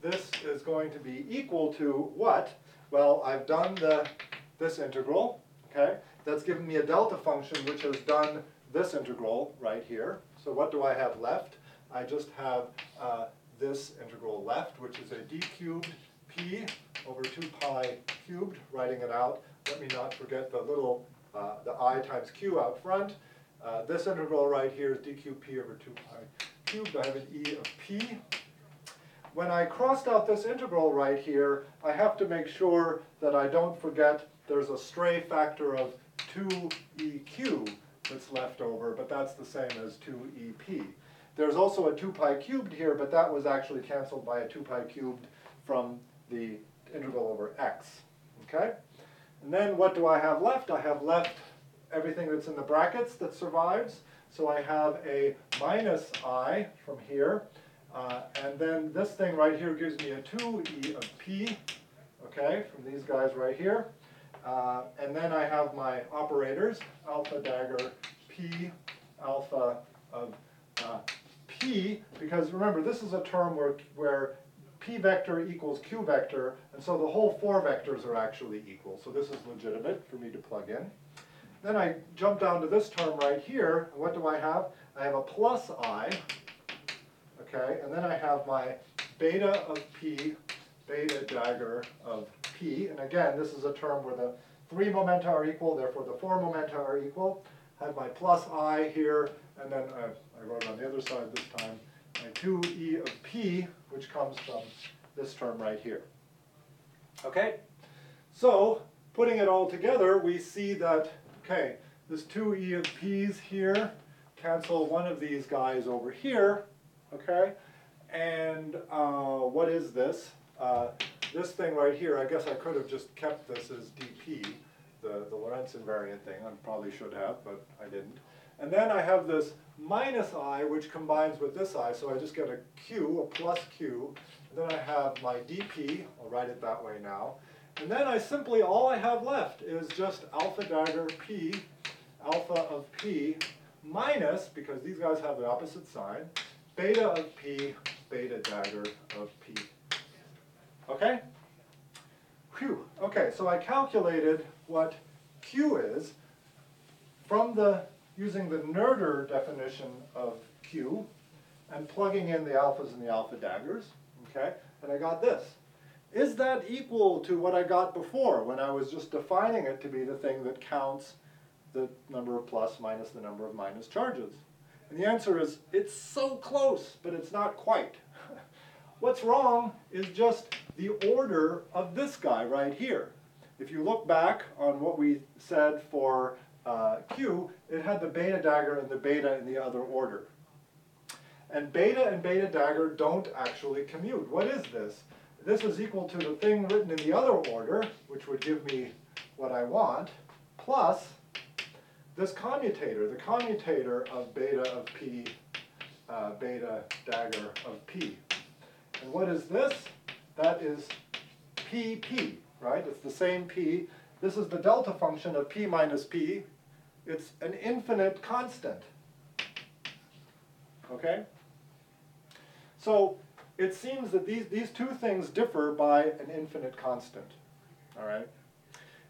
this is going to be equal to what? Well, I've done the, this integral, okay? That's given me a delta function which has done this integral right here. So what do I have left? I just have uh, this integral left, which is a d cubed p over 2 pi cubed, writing it out. Let me not forget the little, uh, the i times q out front. Uh, this integral right here is d cubed p over 2 pi cubed. I have an e of p. When I crossed out this integral right here, I have to make sure that I don't forget there's a stray factor of 2eq that's left over, but that's the same as 2ep. There's also a 2 pi cubed here, but that was actually canceled by a 2 pi cubed from the integral over x. Okay? And then what do I have left? I have left everything that's in the brackets that survives. So I have a minus i from here. Uh, and then this thing right here gives me a 2e of p, okay, from these guys right here. Uh, and then I have my operators, alpha dagger p, alpha of uh, p, because remember, this is a term where, where p vector equals q vector, and so the whole four vectors are actually equal. So this is legitimate for me to plug in. Then I jump down to this term right here, what do I have? I have a plus i, okay, and then I have my beta of p, beta dagger of p, and again, this is a term where the three momenta are equal, therefore the four momenta are equal. I have my plus i here, and then uh, I wrote it on the other side this time, my 2e of p, which comes from this term right here. Okay? So, putting it all together, we see that, okay, this 2e of p's here, cancel one of these guys over here, okay? And uh, what is this? Uh, this thing right here, I guess I could have just kept this as dp, the, the Lorentz invariant thing. I probably should have, but I didn't. And then I have this minus i, which combines with this i, so I just get a q, a plus q. And then I have my dp, I'll write it that way now. And then I simply, all I have left is just alpha dagger p, alpha of p, minus, because these guys have the opposite sign, beta of p, beta dagger of p. Okay? Whew. Okay, so I calculated what Q is from the using the Noether definition of Q and plugging in the alphas and the alpha daggers. Okay, and I got this. Is that equal to what I got before when I was just defining it to be the thing that counts the number of plus minus the number of minus charges? And the answer is, it's so close, but it's not quite. What's wrong is just the order of this guy right here. If you look back on what we said for uh, Q, it had the beta dagger and the beta in the other order. And beta and beta dagger don't actually commute. What is this? This is equal to the thing written in the other order, which would give me what I want, plus this commutator, the commutator of beta of p, uh, beta dagger of p. And what is this? That is pp, right? It's the same p. This is the delta function of p minus p. It's an infinite constant. Okay? So it seems that these, these two things differ by an infinite constant. All right?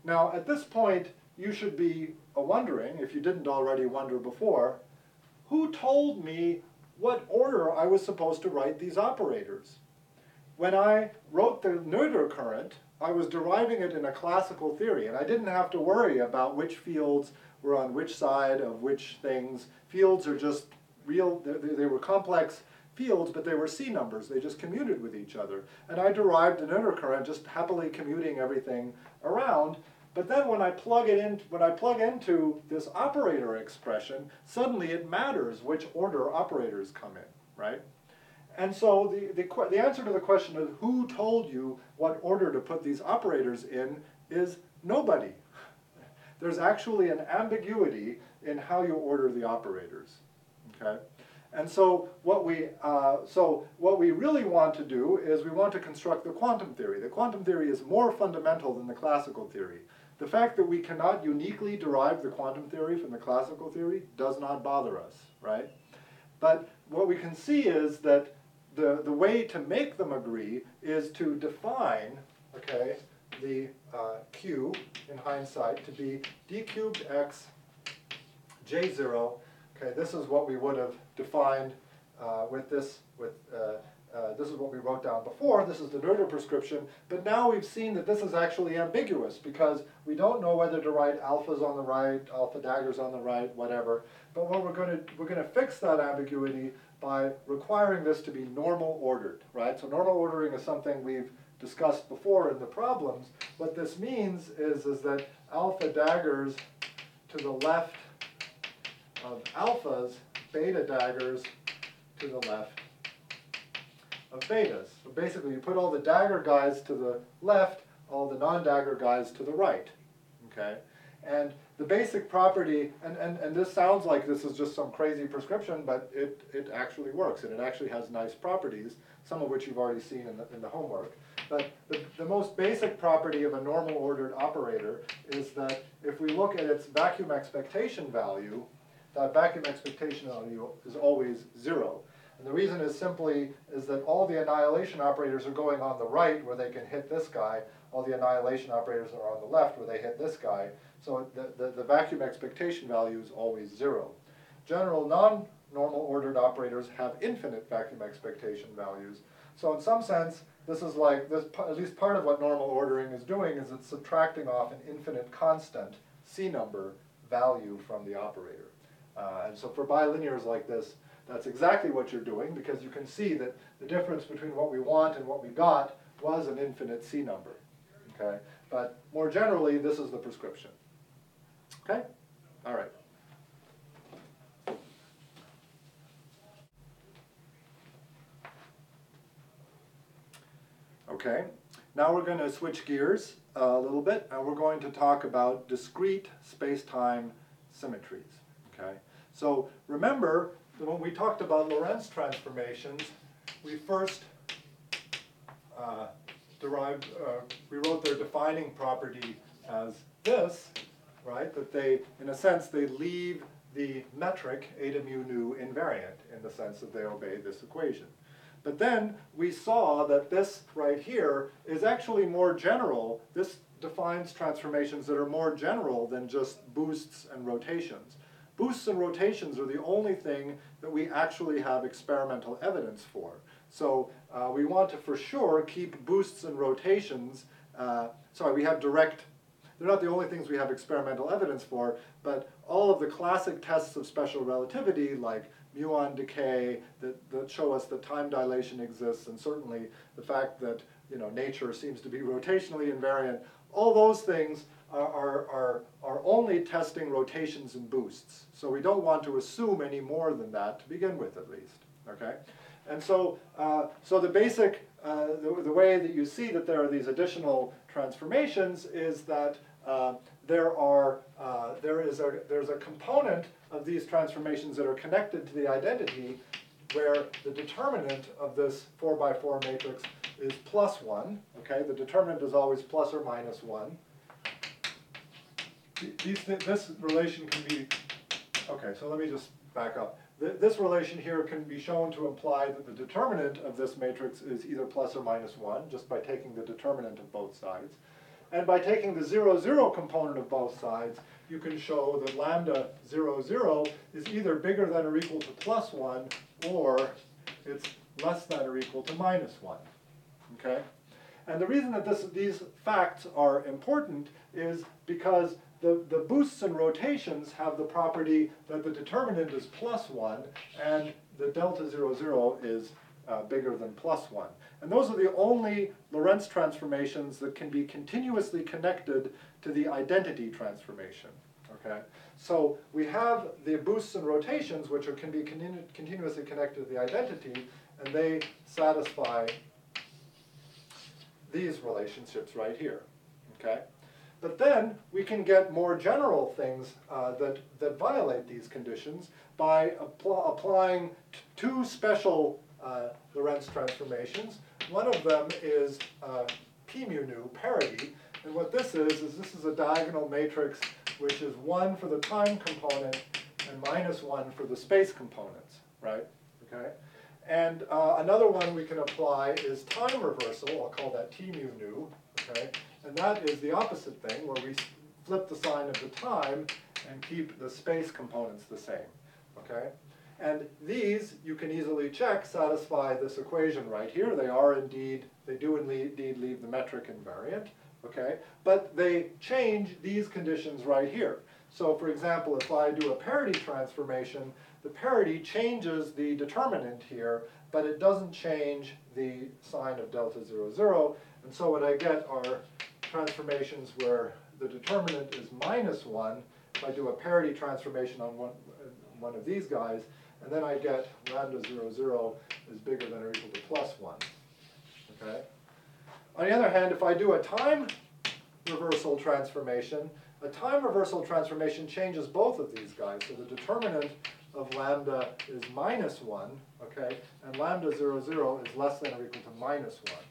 Now, at this point, you should be wondering, if you didn't already wonder before, who told me what order I was supposed to write these operators? When I wrote the Noether current, I was deriving it in a classical theory, and I didn't have to worry about which fields were on which side of which things. Fields are just real, they, they were complex fields, but they were C numbers. They just commuted with each other. And I derived an Noether current just happily commuting everything around. But then when I plug it in, when I plug into this operator expression, suddenly it matters which order operators come in, right? And so the, the, the answer to the question of who told you what order to put these operators in is nobody. There's actually an ambiguity in how you order the operators, okay? And so what we, uh, so what we really want to do is we want to construct the quantum theory. The quantum theory is more fundamental than the classical theory. The fact that we cannot uniquely derive the quantum theory from the classical theory does not bother us, right? But what we can see is that the, the way to make them agree is to define, okay, the uh, q in hindsight to be d cubed x j0. Okay, this is what we would have defined uh, with this, with uh, uh, this is what we wrote down before, this is the Noether prescription, but now we've seen that this is actually ambiguous because we don't know whether to write alphas on the right, alpha daggers on the right, whatever. But what we're going to, we're going to fix that ambiguity by requiring this to be normal ordered, right? So normal ordering is something we've discussed before in the problems. What this means is, is that alpha daggers to the left of alphas, beta daggers to the left of betas. So basically, you put all the dagger guys to the left, all the non-dagger guys to the right, okay? And the basic property, and, and, and this sounds like this is just some crazy prescription, but it, it actually works, and it actually has nice properties, some of which you've already seen in the, in the homework. But the, the most basic property of a normal ordered operator is that if we look at its vacuum expectation value, that vacuum expectation value is always zero. And the reason is simply is that all the annihilation operators are going on the right where they can hit this guy, all the annihilation operators are on the left where they hit this guy. So the, the, the vacuum expectation value is always zero. General non-normal ordered operators have infinite vacuum expectation values. So in some sense, this is like, this, at least part of what normal ordering is doing is it's subtracting off an infinite constant C number value from the operator. Uh, and so for bilinears like this, that's exactly what you're doing because you can see that the difference between what we want and what we got was an infinite C number. Okay? But more generally, this is the prescription. Okay? All right. Okay, now we're going to switch gears a little bit and we're going to talk about discrete space-time symmetries. Okay, so remember so when we talked about Lorentz transformations, we first uh, derived, uh, we wrote their defining property as this, right? That they, in a sense, they leave the metric eta mu nu invariant in the sense that they obey this equation. But then we saw that this right here is actually more general. This defines transformations that are more general than just boosts and rotations. Boosts and rotations are the only thing that we actually have experimental evidence for. So uh, we want to for sure keep boosts and rotations, uh, sorry, we have direct, they're not the only things we have experimental evidence for, but all of the classic tests of special relativity like muon decay that, that show us that time dilation exists and certainly the fact that you know, nature seems to be rotationally invariant, all those things are, are, are, only testing rotations and boosts. So we don't want to assume any more than that to begin with at least, okay? And so, uh, so the basic, uh, the, the way that you see that there are these additional transformations is that uh, there are, uh, there is a, there's a component of these transformations that are connected to the identity where the determinant of this four by four matrix is plus one, okay? The determinant is always plus or minus one. These, this relation can be, okay, so let me just back up. This relation here can be shown to imply that the determinant of this matrix is either plus or minus one, just by taking the determinant of both sides. And by taking the zero, zero component of both sides, you can show that lambda zero, zero is either bigger than or equal to plus one, or it's less than or equal to minus one, okay? And the reason that this, these facts are important is because the, the boosts and rotations have the property that the determinant is plus one and the delta zero zero is uh, bigger than plus one. And those are the only Lorentz transformations that can be continuously connected to the identity transformation, okay? So we have the boosts and rotations which are, can be continu continuously connected to the identity and they satisfy these relationships right here, okay? But then we can get more general things uh, that, that violate these conditions by appl applying two special uh, Lorentz transformations. One of them is uh, p mu nu, parity, and what this is, is this is a diagonal matrix which is one for the time component and minus one for the space components, right? Okay. And uh, another one we can apply is time reversal, I'll call that t mu nu, okay? And that is the opposite thing, where we flip the sign of the time and keep the space components the same, okay? And these, you can easily check, satisfy this equation right here. They are indeed, they do indeed leave the metric invariant, okay? But they change these conditions right here. So for example, if I do a parity transformation, the parity changes the determinant here, but it doesn't change the sign of delta zero zero. And so what I get are transformations where the determinant is minus one, if I do a parity transformation on one, uh, one of these guys, and then I get lambda zero zero is bigger than or equal to plus one, okay? On the other hand, if I do a time reversal transformation, a time reversal transformation changes both of these guys. So the determinant of lambda is minus one, okay, and lambda zero zero is less than or equal to minus one.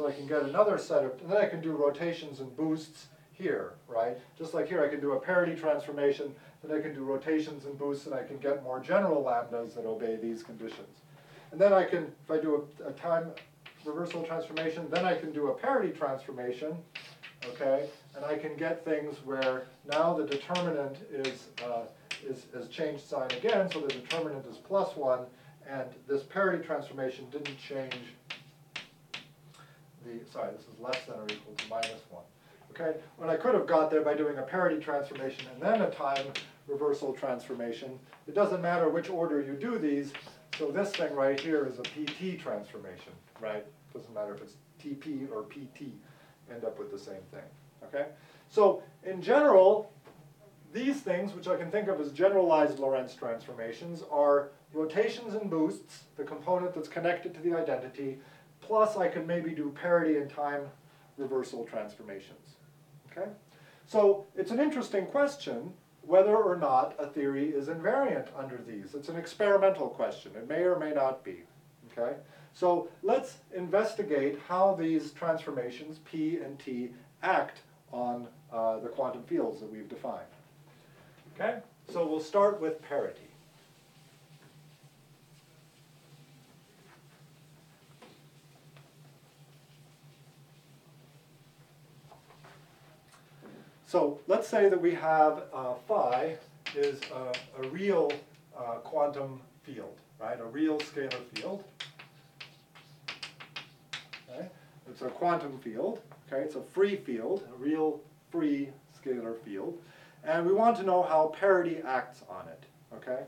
So I can get another set of, and then I can do rotations and boosts here, right? Just like here, I can do a parity transformation, then I can do rotations and boosts, and I can get more general lambdas that obey these conditions. And then I can, if I do a, a time reversal transformation, then I can do a parity transformation, okay? And I can get things where now the determinant is, uh, is, has changed sign again, so the determinant is plus one, and this parity transformation didn't change the, sorry, this is less than or equal to minus one. Okay, when I could have got there by doing a parity transformation and then a time reversal transformation, it doesn't matter which order you do these, so this thing right here is a PT transformation, right? Doesn't matter if it's TP or PT, end up with the same thing, okay? So in general, these things, which I can think of as generalized Lorentz transformations, are rotations and boosts, the component that's connected to the identity, plus I can maybe do parity and time reversal transformations. Okay? So it's an interesting question whether or not a theory is invariant under these. It's an experimental question. It may or may not be. Okay? So let's investigate how these transformations, P and T, act on uh, the quantum fields that we've defined. Okay? So we'll start with parity. So let's say that we have uh, phi is a, a real uh, quantum field, right? A real scalar field. Okay? it's a quantum field, okay? It's a free field, a real free scalar field. And we want to know how parity acts on it, okay?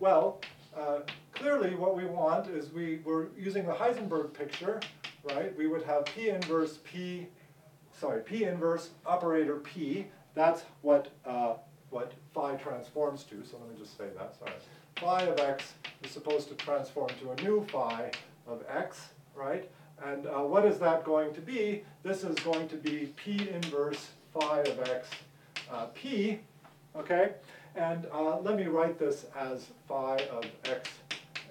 Well, uh, clearly what we want is we, we're using the Heisenberg picture, right? We would have P inverse P, sorry, P inverse operator P. That's what, uh, what phi transforms to, so let me just say that, sorry. Phi of x is supposed to transform to a new phi of x, right? And uh, what is that going to be? This is going to be P inverse phi of x uh, P, okay? And uh, let me write this as phi of x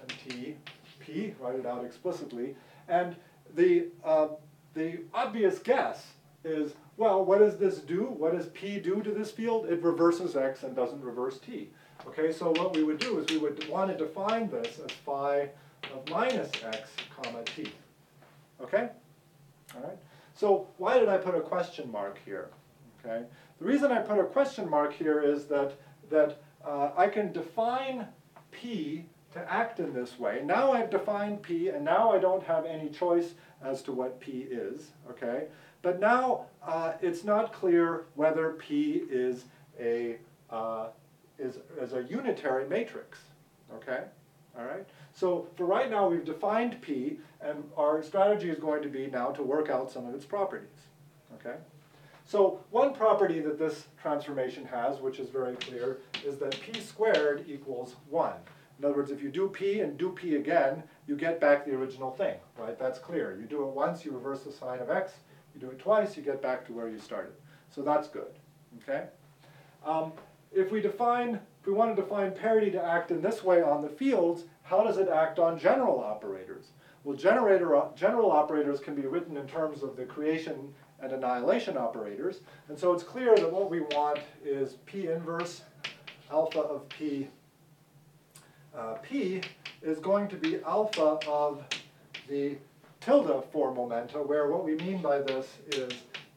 and t, p, write it out explicitly. And the, uh, the obvious guess is, well, what does this do? What does p do to this field? It reverses x and doesn't reverse t. Okay, so what we would do is we would want to define this as phi of minus x comma t. Okay? All right? So why did I put a question mark here? Okay? The reason I put a question mark here is that, that uh, I can define P to act in this way. Now I've defined P, and now I don't have any choice as to what P is, okay? But now uh, it's not clear whether P is a, uh, is, is a unitary matrix, okay? All right? So for right now, we've defined P, and our strategy is going to be now to work out some of its properties, okay? So one property that this transformation has, which is very clear, is that p squared equals 1. In other words, if you do p and do p again, you get back the original thing, right? That's clear. You do it once, you reverse the sign of x. You do it twice, you get back to where you started. So that's good, okay? Um, if we define, if we want to define parity to act in this way on the fields, how does it act on general operators? Well, generator, general operators can be written in terms of the creation and annihilation operators. And so it's clear that what we want is P inverse alpha of P. Uh, P is going to be alpha of the tilde four momenta, where what we mean by this is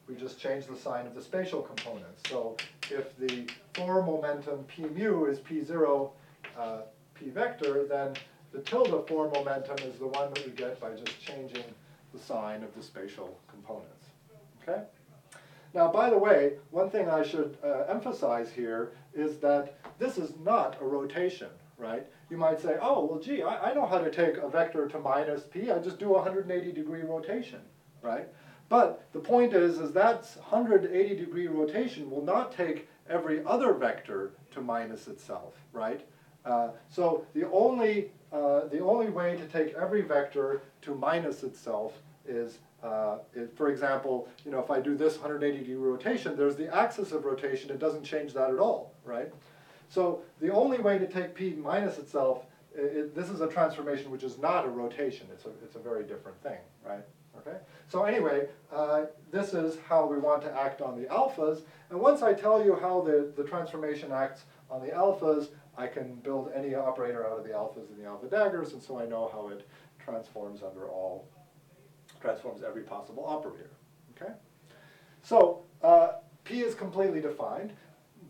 we just change the sign of the spatial component. So if the four momentum P mu is P0 uh, P vector, then the tilde four momentum is the one that we get by just changing the sign of the spatial components. Okay? Now, by the way, one thing I should uh, emphasize here is that this is not a rotation, right? You might say, oh, well, gee, I, I know how to take a vector to minus p. I just do a 180 degree rotation, right? But the point is, is that 180 degree rotation will not take every other vector to minus itself, right? Uh, so the only, uh, the only way to take every vector to minus itself is uh, it, for example, you know, if I do this 180 degree rotation, there's the axis of rotation, it doesn't change that at all, right? So the only way to take P minus itself, it, this is a transformation which is not a rotation, it's a, it's a very different thing, right? Okay? So anyway, uh, this is how we want to act on the alphas, and once I tell you how the, the transformation acts on the alphas, I can build any operator out of the alphas and the alpha daggers, and so I know how it transforms under all transforms every possible operator. Okay? So uh, P is completely defined,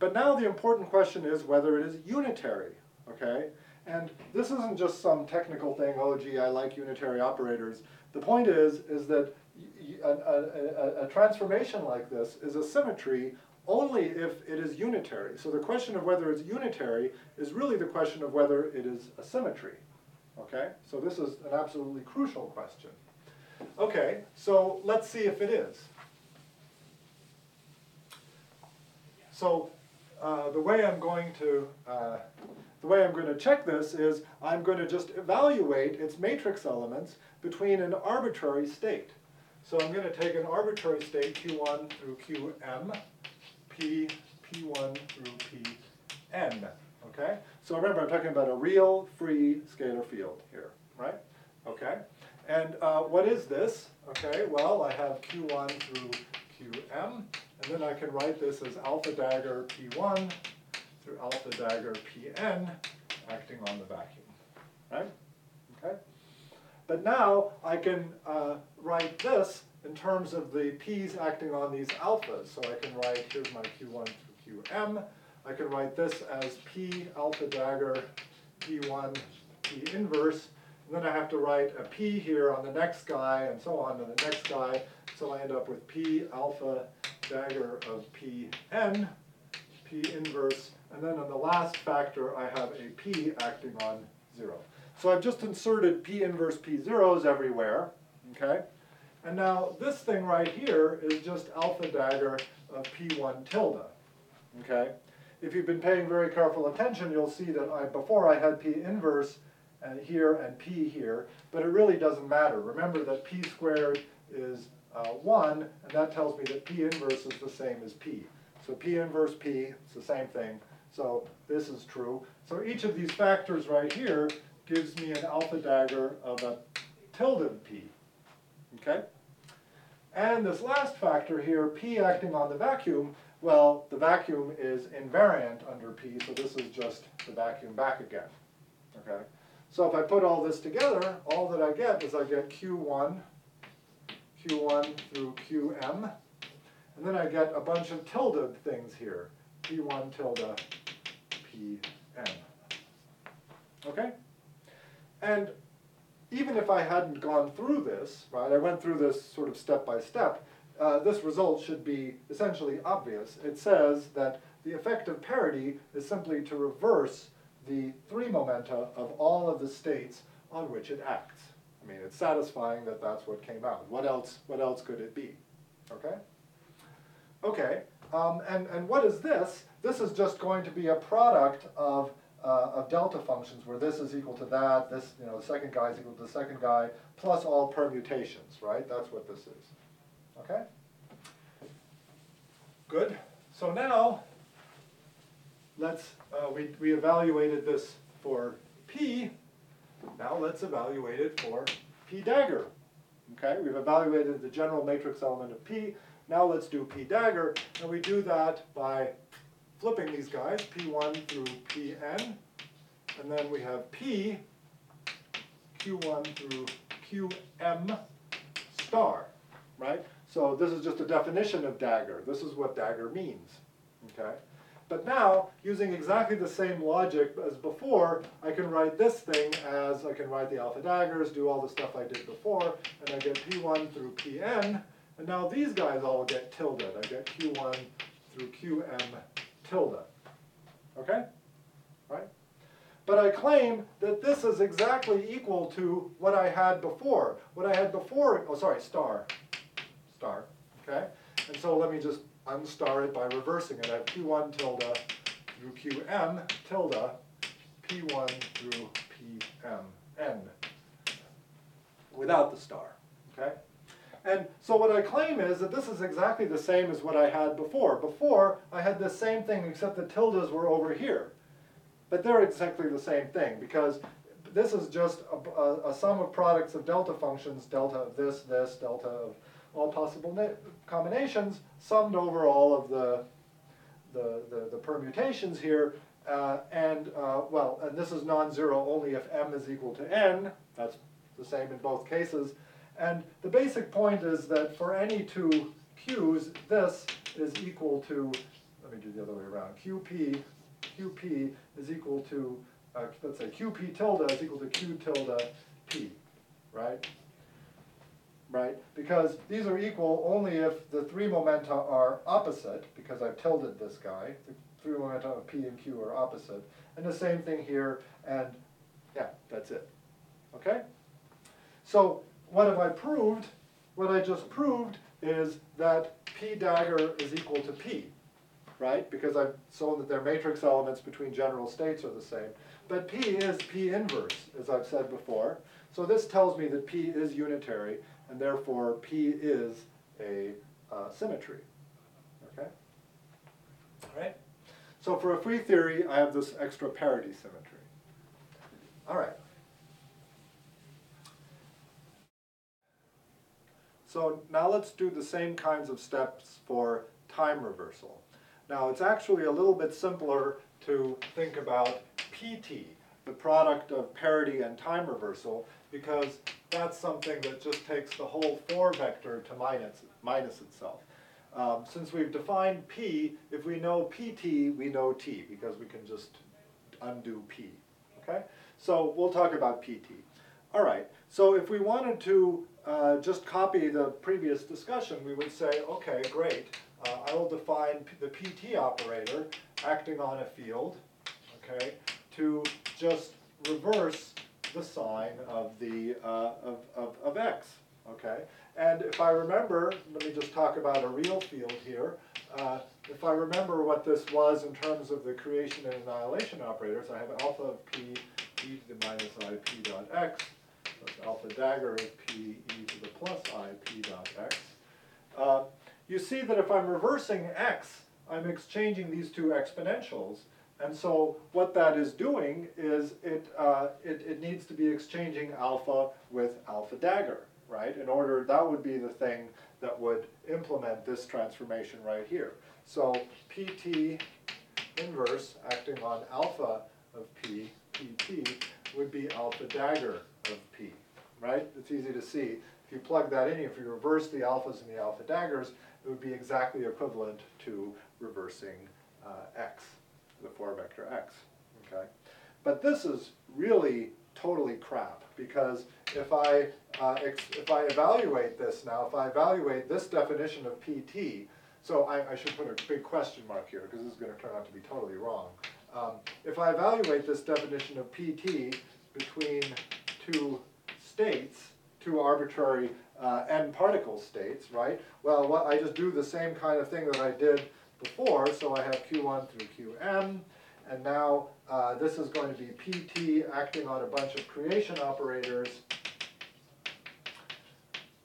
but now the important question is whether it is unitary. Okay? And this isn't just some technical thing, oh gee, I like unitary operators. The point is, is that a, a, a, transformation like this is a symmetry only if it is unitary. So the question of whether it's unitary is really the question of whether it is a symmetry. Okay? So this is an absolutely crucial question. Okay, so let's see if it is. So uh, the way I'm going to uh, the way I'm going to check this is I'm going to just evaluate its matrix elements between an arbitrary state. So I'm going to take an arbitrary state Q1 through Qm, P, P1 through Pn. Okay? So remember, I'm talking about a real free scalar field here, right? Okay? And uh, what is this? Okay, well, I have Q1 through Qm, and then I can write this as alpha dagger P1 through alpha dagger Pn acting on the vacuum, right? Okay? But now I can uh, write this in terms of the p's acting on these alphas. So I can write, here's my Q1 through Qm. I can write this as P alpha dagger P1 P inverse And then I have to write a p here on the next guy and so on to the next guy. So I end up with p alpha dagger of pn, p inverse, and then on the last factor I have a p acting on zero. So I've just inserted p inverse p zeros everywhere, okay? And now this thing right here is just alpha dagger of p1 tilde, okay? If you've been paying very careful attention, you'll see that I, before I had p inverse and here and p here, but it really doesn't matter. Remember that p squared is uh, 1, and that tells me that p inverse is the same as p. So p inverse p, it's the same thing, so this is true. So each of these factors right here gives me an alpha dagger of a tilde p, okay? And this last factor here, p acting on the vacuum, well, the vacuum is invariant under p, so this is just the vacuum back again, okay? So if I put all this together, all that I get is I get q1, q1 through qm, and then I get a bunch of tilde things here, p1 tilde, pn. Okay? And even if I hadn't gone through this, right, I went through this sort of step by step, uh, this result should be essentially obvious. It says that the effect of parity is simply to reverse the three momenta of all of the states on which it acts. I mean, it's satisfying that that's what came out. What else, what else could it be? Okay? Okay, um, and, and what is this? This is just going to be a product of, uh, of delta functions where this is equal to that, this, you know, the second guy is equal to the second guy, plus all permutations, right? That's what this is. Okay? Good. So now, let's, uh, we, we evaluated this for P. Now let's evaluate it for P dagger. Okay, we've evaluated the general matrix element of P. Now let's do P dagger, and we do that by flipping these guys, P1 through Pn, and then we have P, Q1 through Qm star, right? So this is just a definition of dagger. This is what dagger means, okay? But now, using exactly the same logic as before, I can write this thing as, I can write the alpha daggers, do all the stuff I did before, and I get P1 through Pn, and now these guys all get tilde. I get Q1 through Qm tilde. Okay? Right? But I claim that this is exactly equal to what I had before. What I had before, oh sorry, star, star, okay? And so let me just unstar it by reversing it. I have P1 tilde through Qm tilde, P1 through Pmn, without the star, okay? And so what I claim is that this is exactly the same as what I had before. Before, I had the same thing except the tildes were over here. But they're exactly the same thing because this is just a, a, a sum of products of delta functions, delta of this, this, delta of all possible combinations, summed over all of the, the, the, the permutations here. Uh, and, uh, well, and this is non-zero only if m is equal to n. That's the same in both cases. And the basic point is that for any two q's, this is equal to, let me do the other way around, qp, qp is equal to, uh, let's say qp tilde is equal to q tilde p, right? Right? Because these are equal only if the three momenta are opposite, because I've tilted this guy. The three momenta of p and q are opposite. And the same thing here, and yeah, that's it. Okay? So what have I proved? What I just proved is that P dagger is equal to P, right? Because I've shown that their matrix elements between general states are the same. But P is P inverse, as I've said before. So this tells me that P is unitary, and therefore P is a uh, symmetry. Okay? All right? So for a free theory, I have this extra parity symmetry. All right. So now let's do the same kinds of steps for time reversal. Now it's actually a little bit simpler to think about PT, the product of parity and time reversal, because that's something that just takes the whole 4 vector to minus, minus itself. Um, since we've defined P, if we know PT, we know T, because we can just undo P. Okay? So we'll talk about PT. All right, so if we wanted to uh, just copy the previous discussion, we would say, okay, great. Uh, I will define the PT operator acting on a field, okay, to just reverse the sign of the, uh, of, of, of x, okay? And if I remember, let me just talk about a real field here. Uh, if I remember what this was in terms of the creation and annihilation operators, I have alpha of p e to the minus i p dot x plus alpha dagger of p e to the plus i p dot x. Uh, you see that if I'm reversing x, I'm exchanging these two exponentials. And so what that is doing is it, uh, it, it needs to be exchanging alpha with alpha dagger, right? In order, that would be the thing that would implement this transformation right here. So pt inverse acting on alpha of p, pt, would be alpha dagger of p, right? It's easy to see. If you plug that in, if you reverse the alphas and the alpha daggers, it would be exactly equivalent to reversing uh, x, the four vector x, okay? But this is really totally crap, because if I, uh, if I evaluate this now, if I evaluate this definition of PT, so I, I should put a big question mark here, because this is gonna turn out to be totally wrong. Um, if I evaluate this definition of PT between two states, two arbitrary uh, n particle states, right? Well, what, I just do the same kind of thing that I did before, so I have Q1 through Qm, and now uh, this is going to be PT acting on a bunch of creation operators,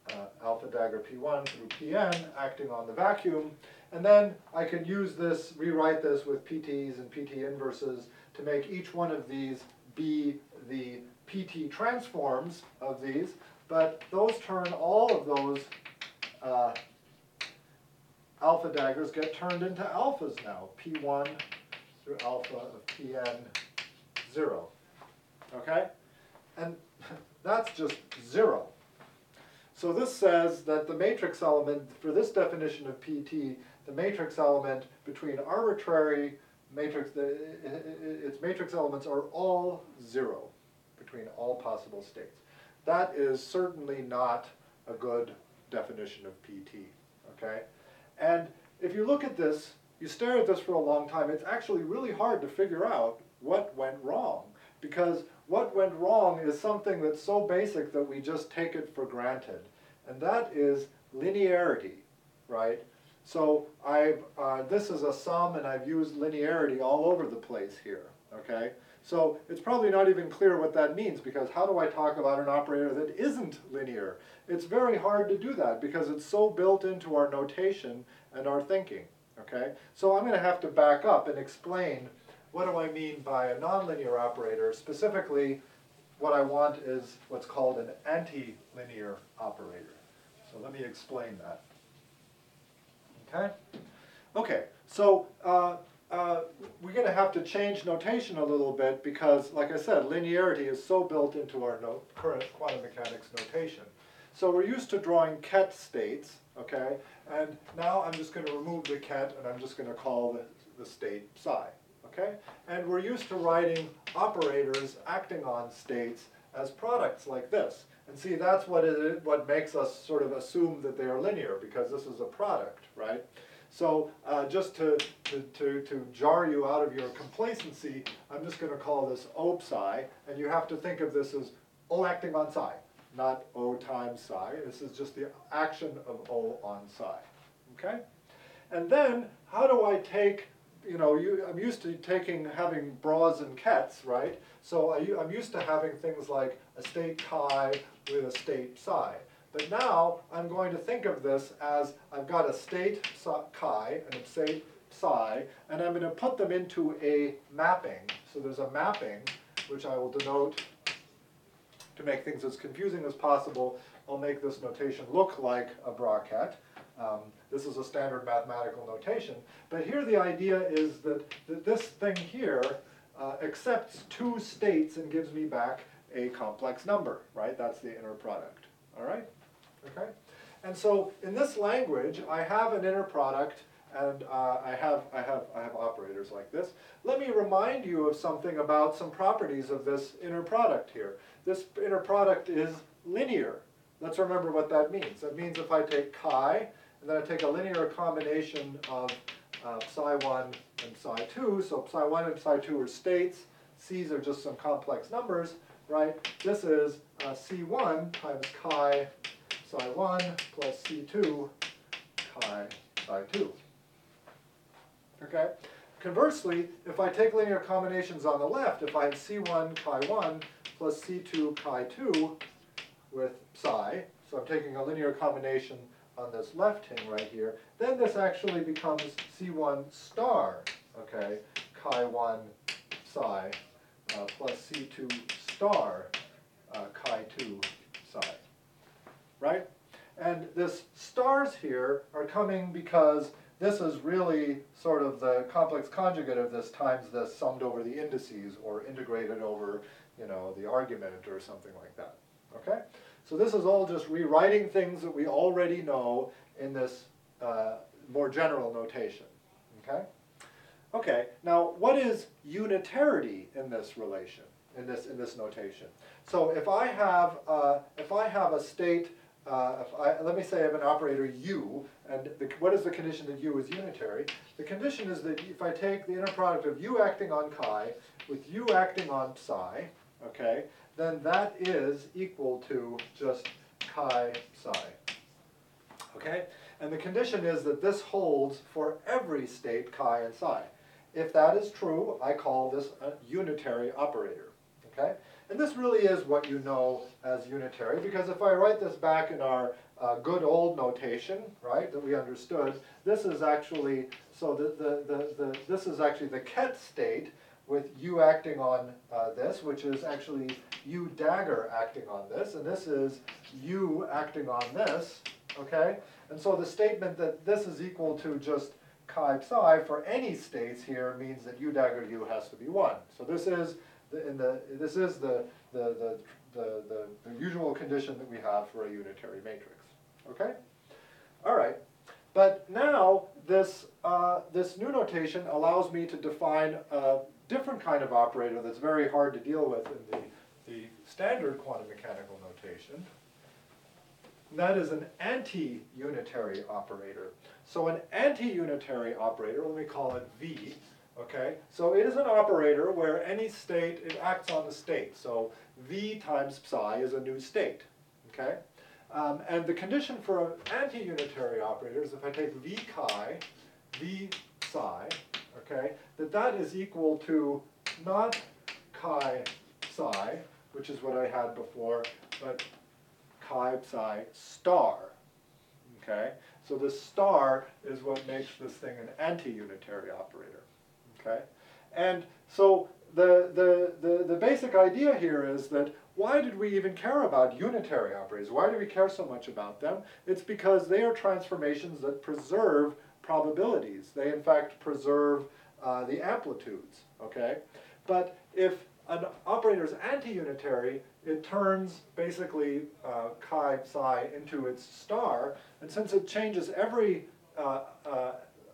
uh, alpha dagger P1 through Pn acting on the vacuum, and then I can use this, rewrite this with PTs and PT inverses to make each one of these be the PT transforms of these, but those turn, all of those uh, alpha daggers get turned into alphas now, P1 through alpha of Pn 0. Okay? And that's just zero. So this says that the matrix element, for this definition of PT, the matrix element between arbitrary matrix, its matrix elements are all zero between all possible states. That is certainly not a good definition of PT, okay? And if you look at this, you stare at this for a long time, it's actually really hard to figure out what went wrong. Because what went wrong is something that's so basic that we just take it for granted. And that is linearity, right? So I've, uh, this is a sum and I've used linearity all over the place here, okay? So it's probably not even clear what that means because how do I talk about an operator that isn't linear? It's very hard to do that because it's so built into our notation and our thinking, okay? So I'm gonna have to back up and explain what do I mean by a nonlinear operator? Specifically, what I want is what's called an antilinear operator. So let me explain that. Okay? Okay, so uh, uh, we're going to have to change notation a little bit because, like I said, linearity is so built into our no current quantum mechanics notation. So we're used to drawing ket states, okay? And now I'm just going to remove the ket and I'm just going to call the, the state psi, okay? And we're used to writing operators acting on states as products like this. And see, that's what it, what makes us sort of assume that they are linear, because this is a product, right? So uh, just to, to, to, to jar you out of your complacency, I'm just going to call this O psi, and you have to think of this as O acting on psi, not O times psi. This is just the action of O on psi, okay? And then, how do I take, you know, you, I'm used to taking, having bras and kets, right? So I'm used to having things like a state chi with a state psi. But now, I'm going to think of this as, I've got a state chi and a state psi, and I'm gonna put them into a mapping. So there's a mapping, which I will denote to make things as confusing as possible, I'll make this notation look like a bracket. Um, this is a standard mathematical notation, but here the idea is that, that this thing here uh, accepts two states and gives me back a complex number, right? That's the inner product, all right? Okay? And so in this language, I have an inner product and uh, I have I have I have operators like this. Let me remind you of something about some properties of this inner product here. This inner product is linear. Let's remember what that means. That means if I take chi, and then I take a linear combination of uh, psi 1 and psi 2, so psi 1 and psi 2 are states, c's are just some complex numbers, right? This is uh, c1 times chi psi 1 plus c2 chi psi 2. Okay? Conversely, if I take linear combinations on the left, if I have c1 chi 1 plus c2 chi 2 with psi, so I'm taking a linear combination on this left thing right here, then this actually becomes c1 star, okay, chi 1 psi uh, plus c2 star uh, chi 2 psi, right? And this stars here are coming because this is really sort of the complex conjugate of this times this summed over the indices or integrated over, you know, the argument or something like that, okay? So this is all just rewriting things that we already know in this uh, more general notation, okay? Okay, now what is unitarity in this relation, in this, in this notation? So if I have, uh, if I have a state, uh, if I, let me say I have an operator u, and the, what is the condition that u is unitary? The condition is that if I take the inner product of u acting on chi with u acting on psi, okay, then that is equal to just chi psi. Okay? And the condition is that this holds for every state chi and psi. If that is true, I call this a unitary operator. Okay? And this really is what you know as unitary, because if I write this back in our uh, good old notation, right, that we understood, this is actually, so the, the, the, the, this is actually the ket state with u acting on uh, this, which is actually u dagger acting on this, and this is u acting on this, okay? And so the statement that this is equal to just chi psi for any states here means that u dagger u has to be 1. So this is in the, this is the, the, the, the, the, the usual condition that we have for a unitary matrix, okay? All right. But now this, uh, this new notation allows me to define a different kind of operator that's very hard to deal with in the, the standard quantum mechanical notation. And that is an anti-unitary operator. So an anti-unitary operator, let me call it V, okay? So it is an operator where any state, it acts on the state. So V times psi is a new state, okay? Um, and the condition for an anti-unitary operator is if I take V chi, V psi, okay, that that is equal to not chi psi, which is what I had before, but chi psi star, okay? So the star is what makes this thing an anti-unitary operator, okay? And so the, the, the, the basic idea here is that why did we even care about unitary operators? Why do we care so much about them? It's because they are transformations that preserve probabilities. They in fact preserve uh, the amplitudes, okay? But if an operator is anti-unitary, it turns basically uh, chi psi into its star, and since it changes every uh,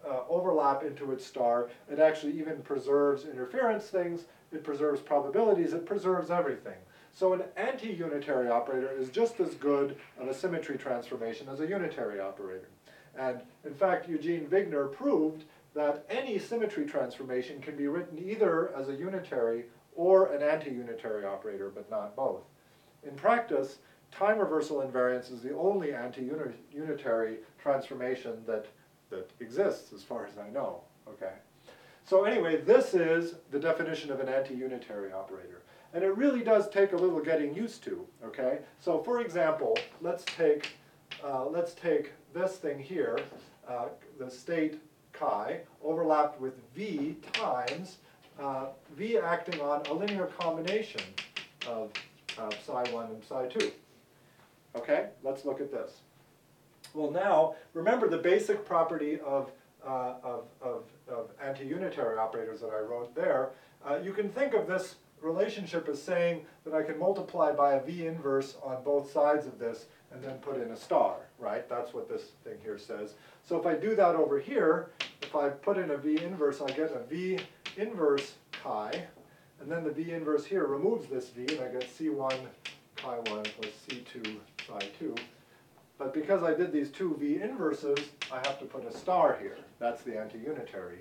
uh, overlap into its star, it actually even preserves interference things, it preserves probabilities, it preserves everything. So an anti-unitary operator is just as good of a symmetry transformation as a unitary operator. And in fact, Eugene Wigner proved that any symmetry transformation can be written either as a unitary or an anti-unitary operator, but not both. In practice, time reversal invariance is the only anti-unitary transformation that, that exists, as far as I know, okay? So anyway, this is the definition of an anti-unitary operator. And it really does take a little getting used to, okay? So for example, let's take, uh, let's take this thing here, uh, the state chi, overlapped with v times uh, v acting on a linear combination of psi 1 and psi 2. Okay, let's look at this. Well now, remember the basic property of, uh, of, of, of anti-unitary operators that I wrote there. Uh, you can think of this relationship as saying that I can multiply by a v inverse on both sides of this and then put in a star, right? That's what this thing here says. So if I do that over here, if I put in a V inverse, I get a V inverse chi, and then the V inverse here removes this V, and I get C1 chi 1 plus C2 psi 2. But because I did these two V inverses, I have to put a star here. That's the anti-unitary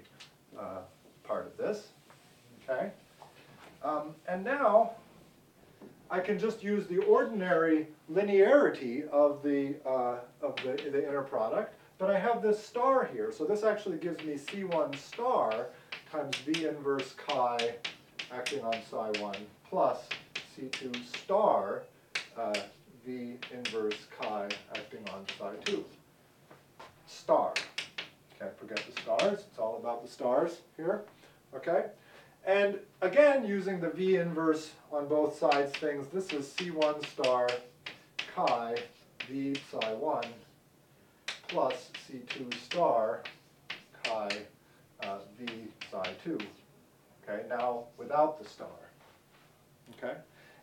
uh, part of this, okay? Um, and now, I can just use the ordinary linearity of the, uh, of the, the inner product, but I have this star here, so this actually gives me C1 star times V inverse chi acting on psi 1 plus C2 star uh, V inverse chi acting on psi 2. Star. Can't forget the stars, it's all about the stars here, okay? And again, using the V inverse on both sides things, this is C1 star chi V psi 1 plus C2 star chi uh, V psi 2. Okay, now without the star. Okay,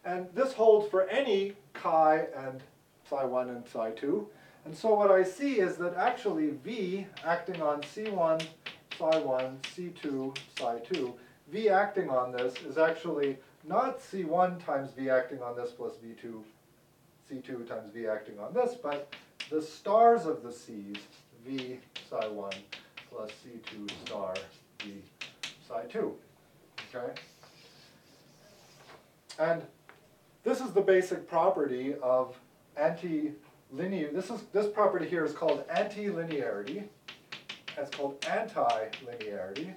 and this holds for any chi and psi 1 and psi 2. And so what I see is that actually V acting on C1 psi 1, C2 psi 2, V acting on this is actually not C1 times V acting on this plus V2, C2 times V acting on this, but the stars of the C's, V psi 1 plus C2 star V psi 2. Okay? And this is the basic property of anti-linear, this is, this property here is called anti-linearity. It's called anti-linearity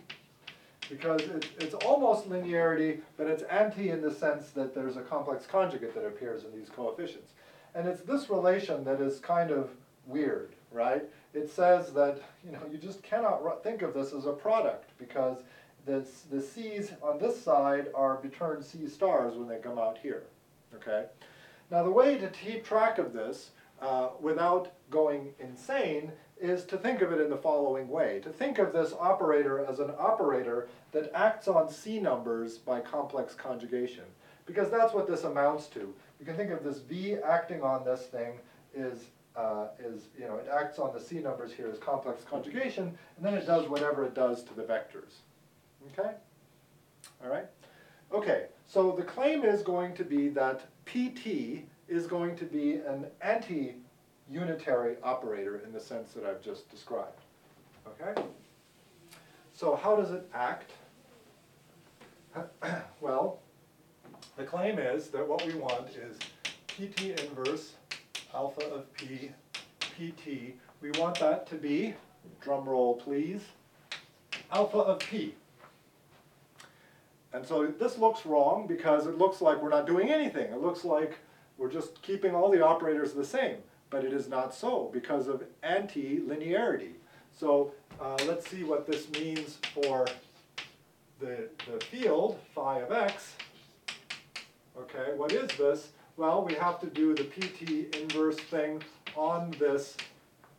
because it, it's almost linearity, but it's anti in the sense that there's a complex conjugate that appears in these coefficients. And it's this relation that is kind of weird, right? It says that, you know, you just cannot think of this as a product because the, the C's on this side are returned C stars when they come out here, okay? Now the way to keep track of this uh, without going insane is to think of it in the following way. To think of this operator as an operator that acts on C numbers by complex conjugation. Because that's what this amounts to. You can think of this V acting on this thing is, uh, is, you know, it acts on the C numbers here as complex conjugation, and then it does whatever it does to the vectors. Okay? All right? Okay, so the claim is going to be that PT is going to be an anti unitary operator in the sense that I've just described. Okay? So how does it act? well, the claim is that what we want is PT inverse alpha of P PT. We want that to be, drum roll please, alpha of P. And so this looks wrong because it looks like we're not doing anything. It looks like we're just keeping all the operators the same but it is not so because of anti-linearity. So uh, let's see what this means for the, the field, phi of x. Okay, what is this? Well, we have to do the PT inverse thing on this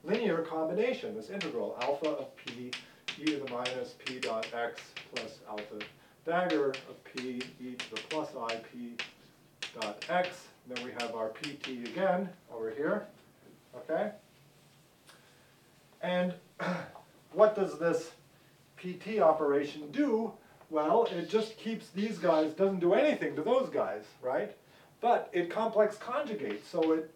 linear combination, this integral, alpha of p e to the minus p dot x plus alpha dagger of p e to the plus i p dot x. Then we have our pt again over here okay? And what does this PT operation do? Well, it just keeps these guys, doesn't do anything to those guys, right? But it complex conjugates, so it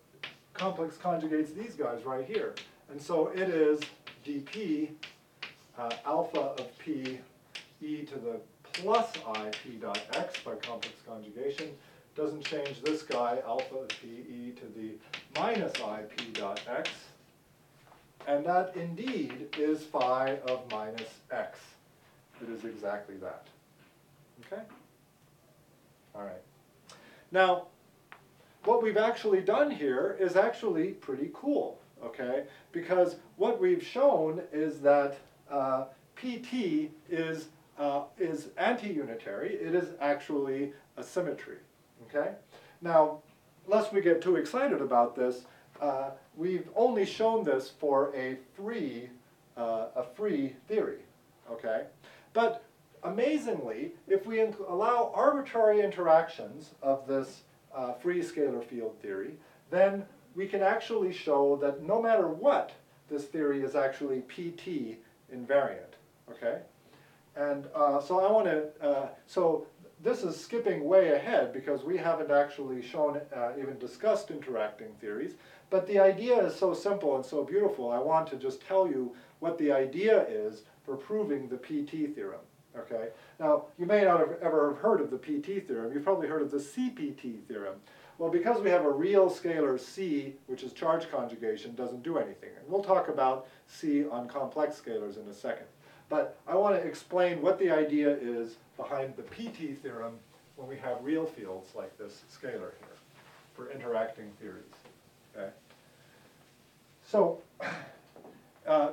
complex conjugates these guys right here. And so it is dp uh, alpha of p e to the plus i p dot x by complex conjugation doesn't change this guy, alpha p e to the minus i p dot x. And that indeed is phi of minus x. It is exactly that. Okay? All right. Now, what we've actually done here is actually pretty cool, okay? Because what we've shown is that uh, PT is, uh, is anti-unitary. It is actually a symmetry. Okay? Now, lest we get too excited about this, uh, we've only shown this for a free, uh, a free theory. Okay? But amazingly, if we allow arbitrary interactions of this uh, free scalar field theory, then we can actually show that no matter what, this theory is actually PT invariant, okay? And uh, so I want to, uh, so this is skipping way ahead because we haven't actually shown, uh, even discussed interacting theories. But the idea is so simple and so beautiful, I want to just tell you what the idea is for proving the PT theorem, okay? Now, you may not have ever have heard of the PT theorem, you've probably heard of the CPT theorem. Well, because we have a real scalar C, which is charge conjugation, doesn't do anything. And we'll talk about C on complex scalars in a second. But I want to explain what the idea is behind the PT theorem when we have real fields like this scalar here for interacting theories. Okay? So, uh,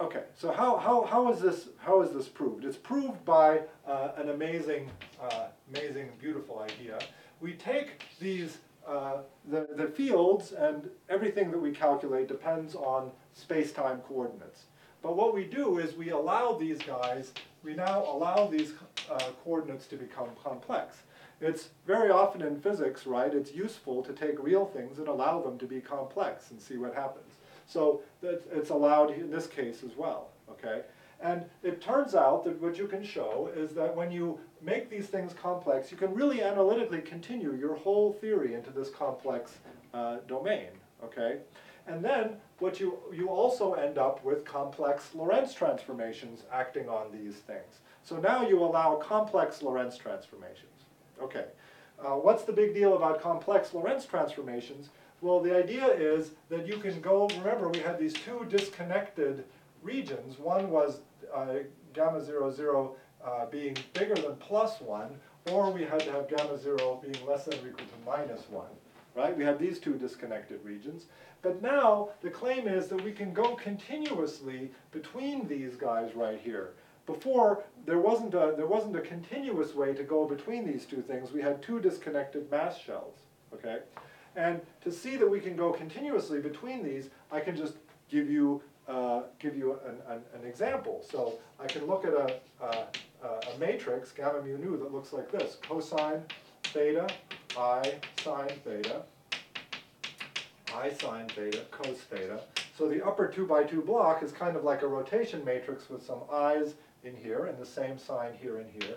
okay, so how, how, how, is this, how is this proved? It's proved by uh, an amazing, uh, amazing, beautiful idea. We take these, uh, the, the fields and everything that we calculate depends on space-time coordinates. But what we do is we allow these guys, we now allow these uh, coordinates to become complex. It's very often in physics, right, it's useful to take real things and allow them to be complex and see what happens. So it's allowed in this case as well, okay? And it turns out that what you can show is that when you make these things complex, you can really analytically continue your whole theory into this complex uh, domain, okay? And then what you, you also end up with complex Lorentz transformations acting on these things. So now you allow complex Lorentz transformations. Okay, uh, what's the big deal about complex Lorentz transformations? Well, the idea is that you can go, remember we had these two disconnected regions. One was uh, gamma 0, 0 uh, being bigger than plus 1, or we had to have gamma 0 being less than or equal to minus 1. Right? We have these two disconnected regions. But now the claim is that we can go continuously between these guys right here. Before, there wasn't, a, there wasn't a continuous way to go between these two things. We had two disconnected mass shells, okay? And to see that we can go continuously between these, I can just give you, uh, give you an, an, an, example. So I can look at a, a, a matrix, gamma mu nu, that looks like this. Cosine theta, i sine theta, I sine theta, cos theta. So the upper 2 by 2 block is kind of like a rotation matrix with some i's in here and the same sign here and here.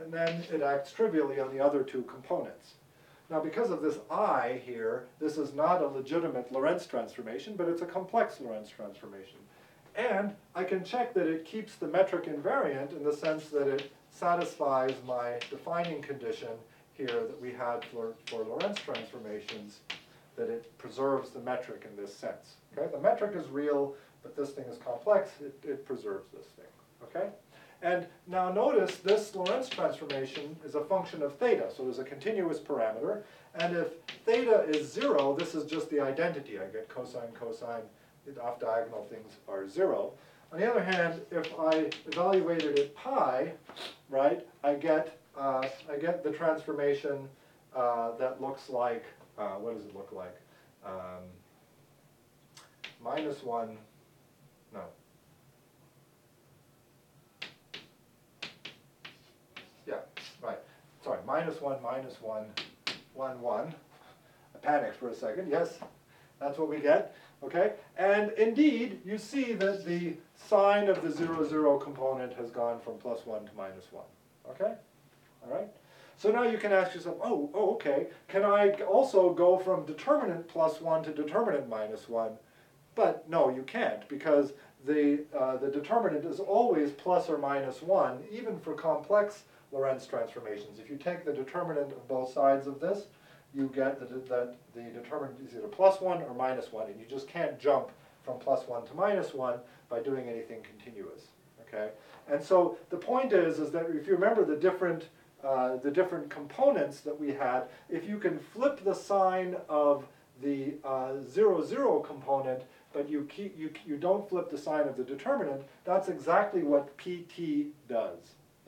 And then it acts trivially on the other two components. Now because of this i here, this is not a legitimate Lorentz transformation, but it's a complex Lorentz transformation. And I can check that it keeps the metric invariant in the sense that it satisfies my defining condition here that we had for, for Lorentz transformations that it preserves the metric in this sense. Okay, the metric is real, but this thing is complex, it, it preserves this thing. Okay? And now notice this Lorentz transformation is a function of theta, so there's a continuous parameter. And if theta is zero, this is just the identity. I get cosine, cosine, off diagonal things are zero. On the other hand, if I evaluated at pi, right, I get, uh, I get the transformation uh, that looks like uh, what does it look like? Um, minus 1, no. Yeah, right. Sorry, minus 1, minus 1, 1, 1. I panicked for a second. Yes, that's what we get. Okay? And indeed, you see that the sign of the 0, 0 component has gone from plus 1 to minus 1. Okay? All right? So now you can ask yourself, oh, oh, okay, can I also go from determinant plus 1 to determinant minus 1? But no, you can't, because the, uh, the determinant is always plus or minus 1, even for complex Lorentz transformations. If you take the determinant of both sides of this, you get that the, the determinant is either plus 1 or minus 1, and you just can't jump from plus 1 to minus 1 by doing anything continuous. Okay? And so the point is, is that if you remember the different uh, the different components that we had, if you can flip the sign of the uh, zero, zero component, but you, keep, you, you don't flip the sign of the determinant, that's exactly what PT does,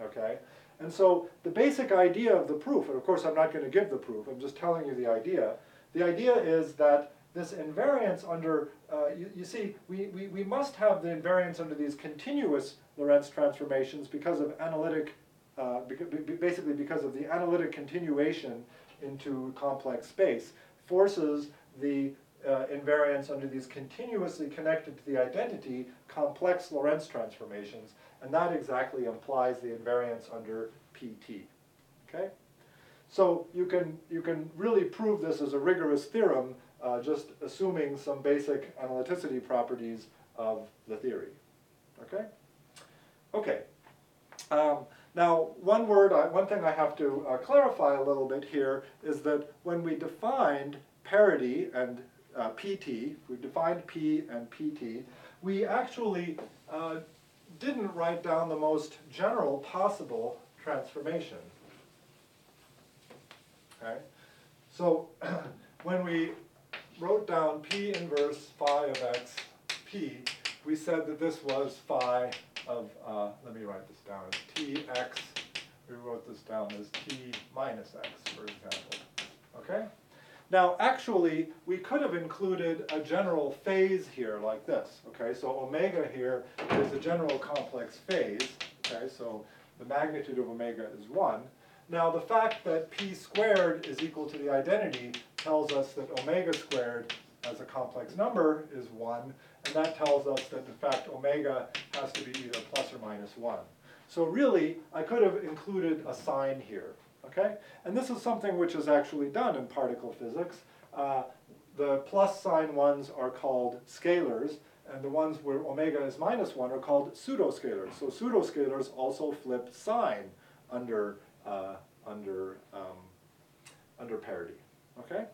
okay? And so the basic idea of the proof, and of course I'm not going to give the proof, I'm just telling you the idea. The idea is that this invariance under, uh, you, you, see, we, we, we must have the invariance under these continuous Lorentz transformations because of analytic uh, basically because of the analytic continuation into complex space, forces the uh, invariance under these continuously connected to the identity complex Lorentz transformations, and that exactly implies the invariance under PT. Okay? So you can, you can really prove this as a rigorous theorem, uh, just assuming some basic analyticity properties of the theory. Okay? Okay. Um, now, one word, I, one thing I have to uh, clarify a little bit here is that when we defined parity and uh, PT, we defined P and PT, we actually uh, didn't write down the most general possible transformation. Okay? So when we wrote down P inverse phi of x P, we said that this was phi of, uh, let me write this down as Tx, we wrote this down as T minus x, for example. Okay? Now, actually, we could have included a general phase here like this, okay? So omega here is a general complex phase, okay? So the magnitude of omega is 1. Now, the fact that p squared is equal to the identity tells us that omega squared as a complex number is 1, and that tells us that, in fact, omega has to be either plus or minus 1. So really, I could have included a sign here, okay? And this is something which is actually done in particle physics. Uh, the plus sign ones are called scalars, and the ones where omega is minus 1 are called pseudoscalars. So pseudoscalars also flip sign under, uh, under, um, under parity, okay?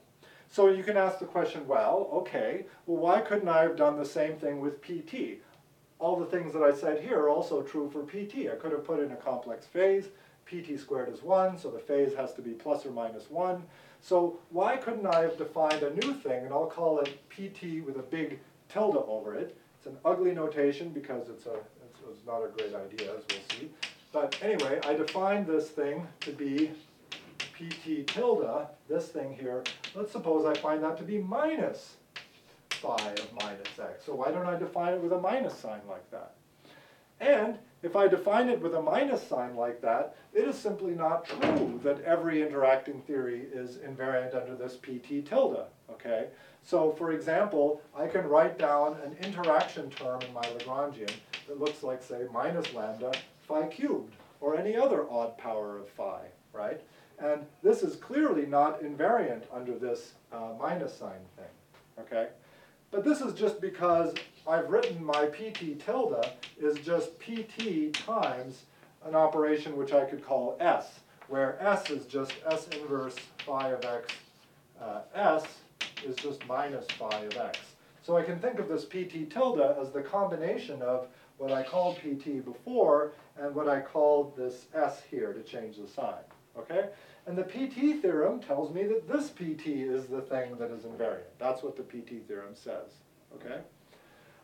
So you can ask the question, well, okay, well why couldn't I have done the same thing with PT? All the things that I said here are also true for PT. I could have put in a complex phase, pt squared is 1, so the phase has to be plus or minus 1. So why couldn't I have defined a new thing, and I'll call it pt with a big tilde over it. It's an ugly notation because it's, a, it's, it's not a great idea, as we'll see. But anyway, I defined this thing to be pt tilde, this thing here. Let's suppose I find that to be minus phi of minus x. So why don't I define it with a minus sign like that? And if I define it with a minus sign like that, it is simply not true that every interacting theory is invariant under this pt tilde, okay? So for example, I can write down an interaction term in my Lagrangian that looks like, say, minus lambda phi cubed, or any other odd power of phi, right? And this is clearly not invariant under this uh, minus sign thing, okay? But this is just because I've written my pt tilde is just pt times an operation which I could call s, where s is just s inverse phi of x, uh, s is just minus phi of x. So I can think of this pt tilde as the combination of what I called pt before and what I called this s here to change the sign, okay? And the PT theorem tells me that this PT is the thing that is invariant. That's what the PT theorem says, okay?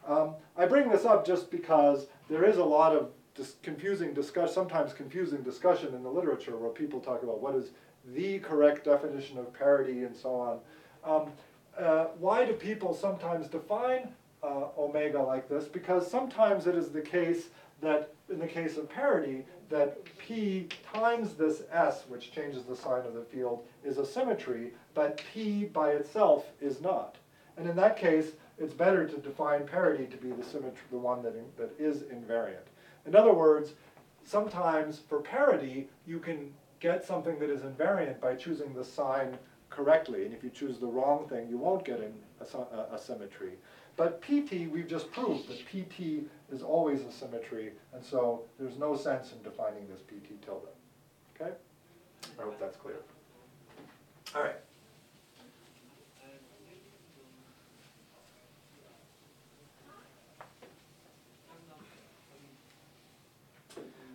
Um, I bring this up just because there is a lot of dis confusing discussion, sometimes confusing discussion in the literature where people talk about what is the correct definition of parity and so on. Um, uh, why do people sometimes define uh, omega like this? Because sometimes it is the case that, in the case of parity, that P times this S, which changes the sign of the field, is a symmetry, but P by itself is not. And in that case, it's better to define parity to be the symmetry, the one that, in, that is invariant. In other words, sometimes for parity, you can get something that is invariant by choosing the sign correctly. And if you choose the wrong thing, you won't get an, a, a, a symmetry. But PT, we've just proved that PT is always a symmetry, and so there's no sense in defining this PT tilde. Okay? I hope that's clear. All right.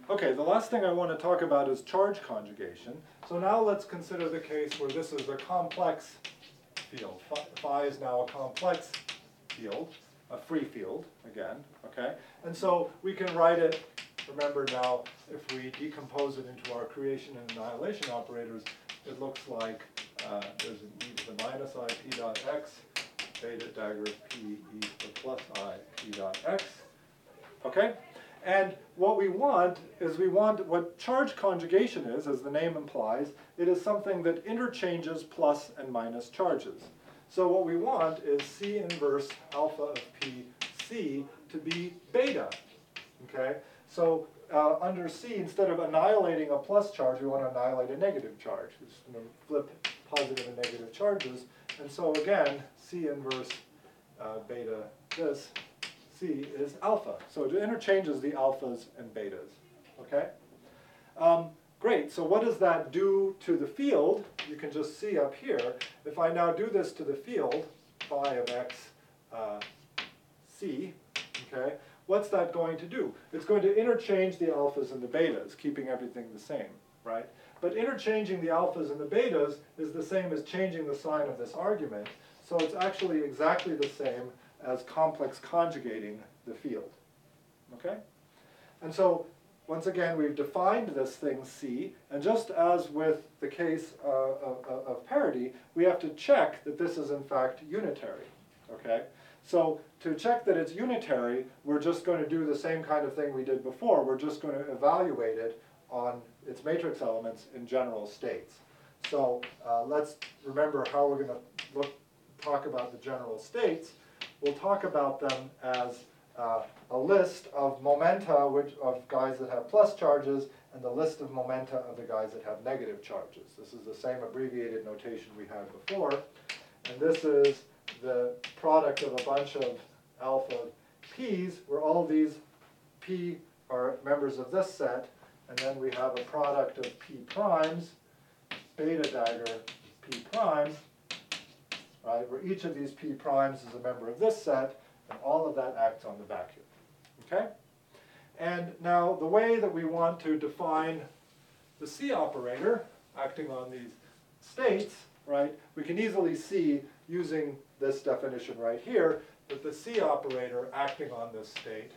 Okay, the last thing I want to talk about is charge conjugation. So now let's consider the case where this is a complex field. Phi is now a complex field, a free field, again, okay? And so we can write it, remember now, if we decompose it into our creation and annihilation operators, it looks like uh, there's an e to the minus i p dot x, beta dagger p e to the plus i p dot x, okay? And what we want is we want what charge conjugation is, as the name implies, it is something that interchanges plus and minus charges. So what we want is C inverse alpha of PC to be beta, okay? So uh, under C, instead of annihilating a plus charge, we want to annihilate a negative charge. Just going to flip positive and negative charges. And so again, C inverse uh, beta this, C is alpha. So it interchanges the alphas and betas, okay? Um, great, so what does that do to the field? You can just see up here, if I now do this to the field, phi of x uh, c, okay, what's that going to do? It's going to interchange the alphas and the betas, keeping everything the same, right? But interchanging the alphas and the betas is the same as changing the sign of this argument, so it's actually exactly the same as complex conjugating the field, okay? And so, once again, we've defined this thing C, and just as with the case uh, of, of parity, we have to check that this is in fact unitary, okay? So to check that it's unitary, we're just going to do the same kind of thing we did before. We're just going to evaluate it on its matrix elements in general states. So uh, let's remember how we're going to look, talk about the general states. We'll talk about them as uh, a list of momenta which, of guys that have plus charges and the list of momenta of the guys that have negative charges. This is the same abbreviated notation we had before. And this is the product of a bunch of alpha p's, where all these p are members of this set, and then we have a product of p primes, beta dagger p primes, right, where each of these p primes is a member of this set, and all of that acts on the vacuum, okay? And now the way that we want to define the C operator acting on these states, right, we can easily see using this definition right here that the C operator acting on this state,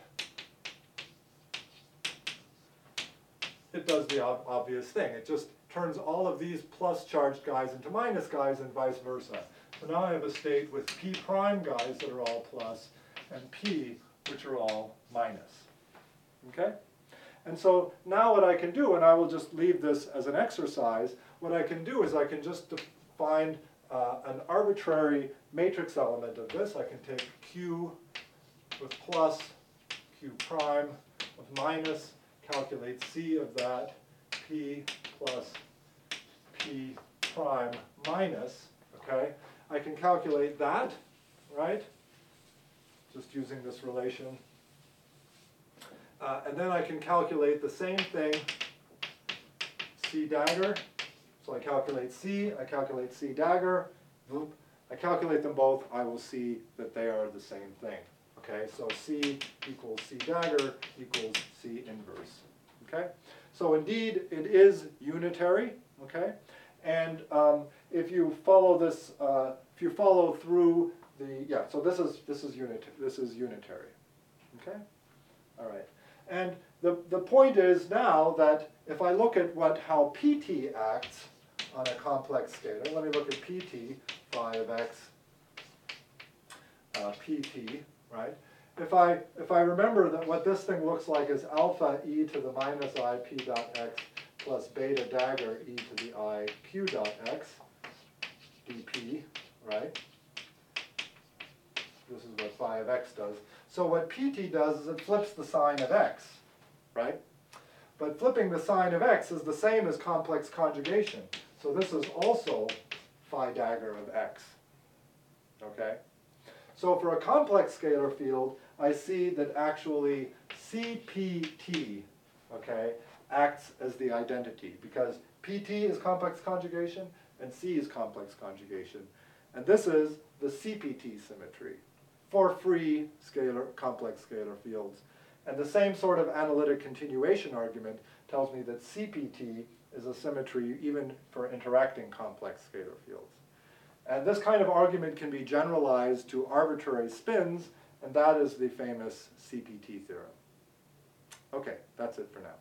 it does the ob obvious thing. It just turns all of these plus charged guys into minus guys and vice versa. So now I have a state with P prime guys that are all plus and P which are all minus. Okay? And so now what I can do, and I will just leave this as an exercise, what I can do is I can just find uh, an arbitrary matrix element of this. I can take Q with plus, Q prime with minus, calculate C of that, P plus P prime minus, okay? I can calculate that, right? Just using this relation. Uh, and then I can calculate the same thing, C dagger. So I calculate C, I calculate C dagger, whoop, I calculate them both, I will see that they are the same thing. Okay, so C equals C dagger equals C inverse. Okay, so indeed it is unitary. Okay, and um, if you follow this, uh, if you follow through the yeah, so this is this is unit this is unitary. Okay, all right, and the the point is now that if I look at what how PT acts on a complex scalar, let me look at PT phi of x uh, pt, right? If I, if I remember that what this thing looks like is alpha e to the minus i p dot x plus beta dagger e to the i q dot x dp, right? This is what phi of x does. So what pt does is it flips the sign of x, right? But flipping the sign of x is the same as complex conjugation. So this is also phi dagger of x. Okay? So for a complex scalar field, I see that actually CPT, okay, acts as the identity because PT is complex conjugation and C is complex conjugation. And this is the CPT symmetry for free scalar, complex scalar fields. And the same sort of analytic continuation argument tells me that CPT is a symmetry even for interacting complex scalar fields. And this kind of argument can be generalized to arbitrary spins, and that is the famous CPT theorem. Okay, that's it for now.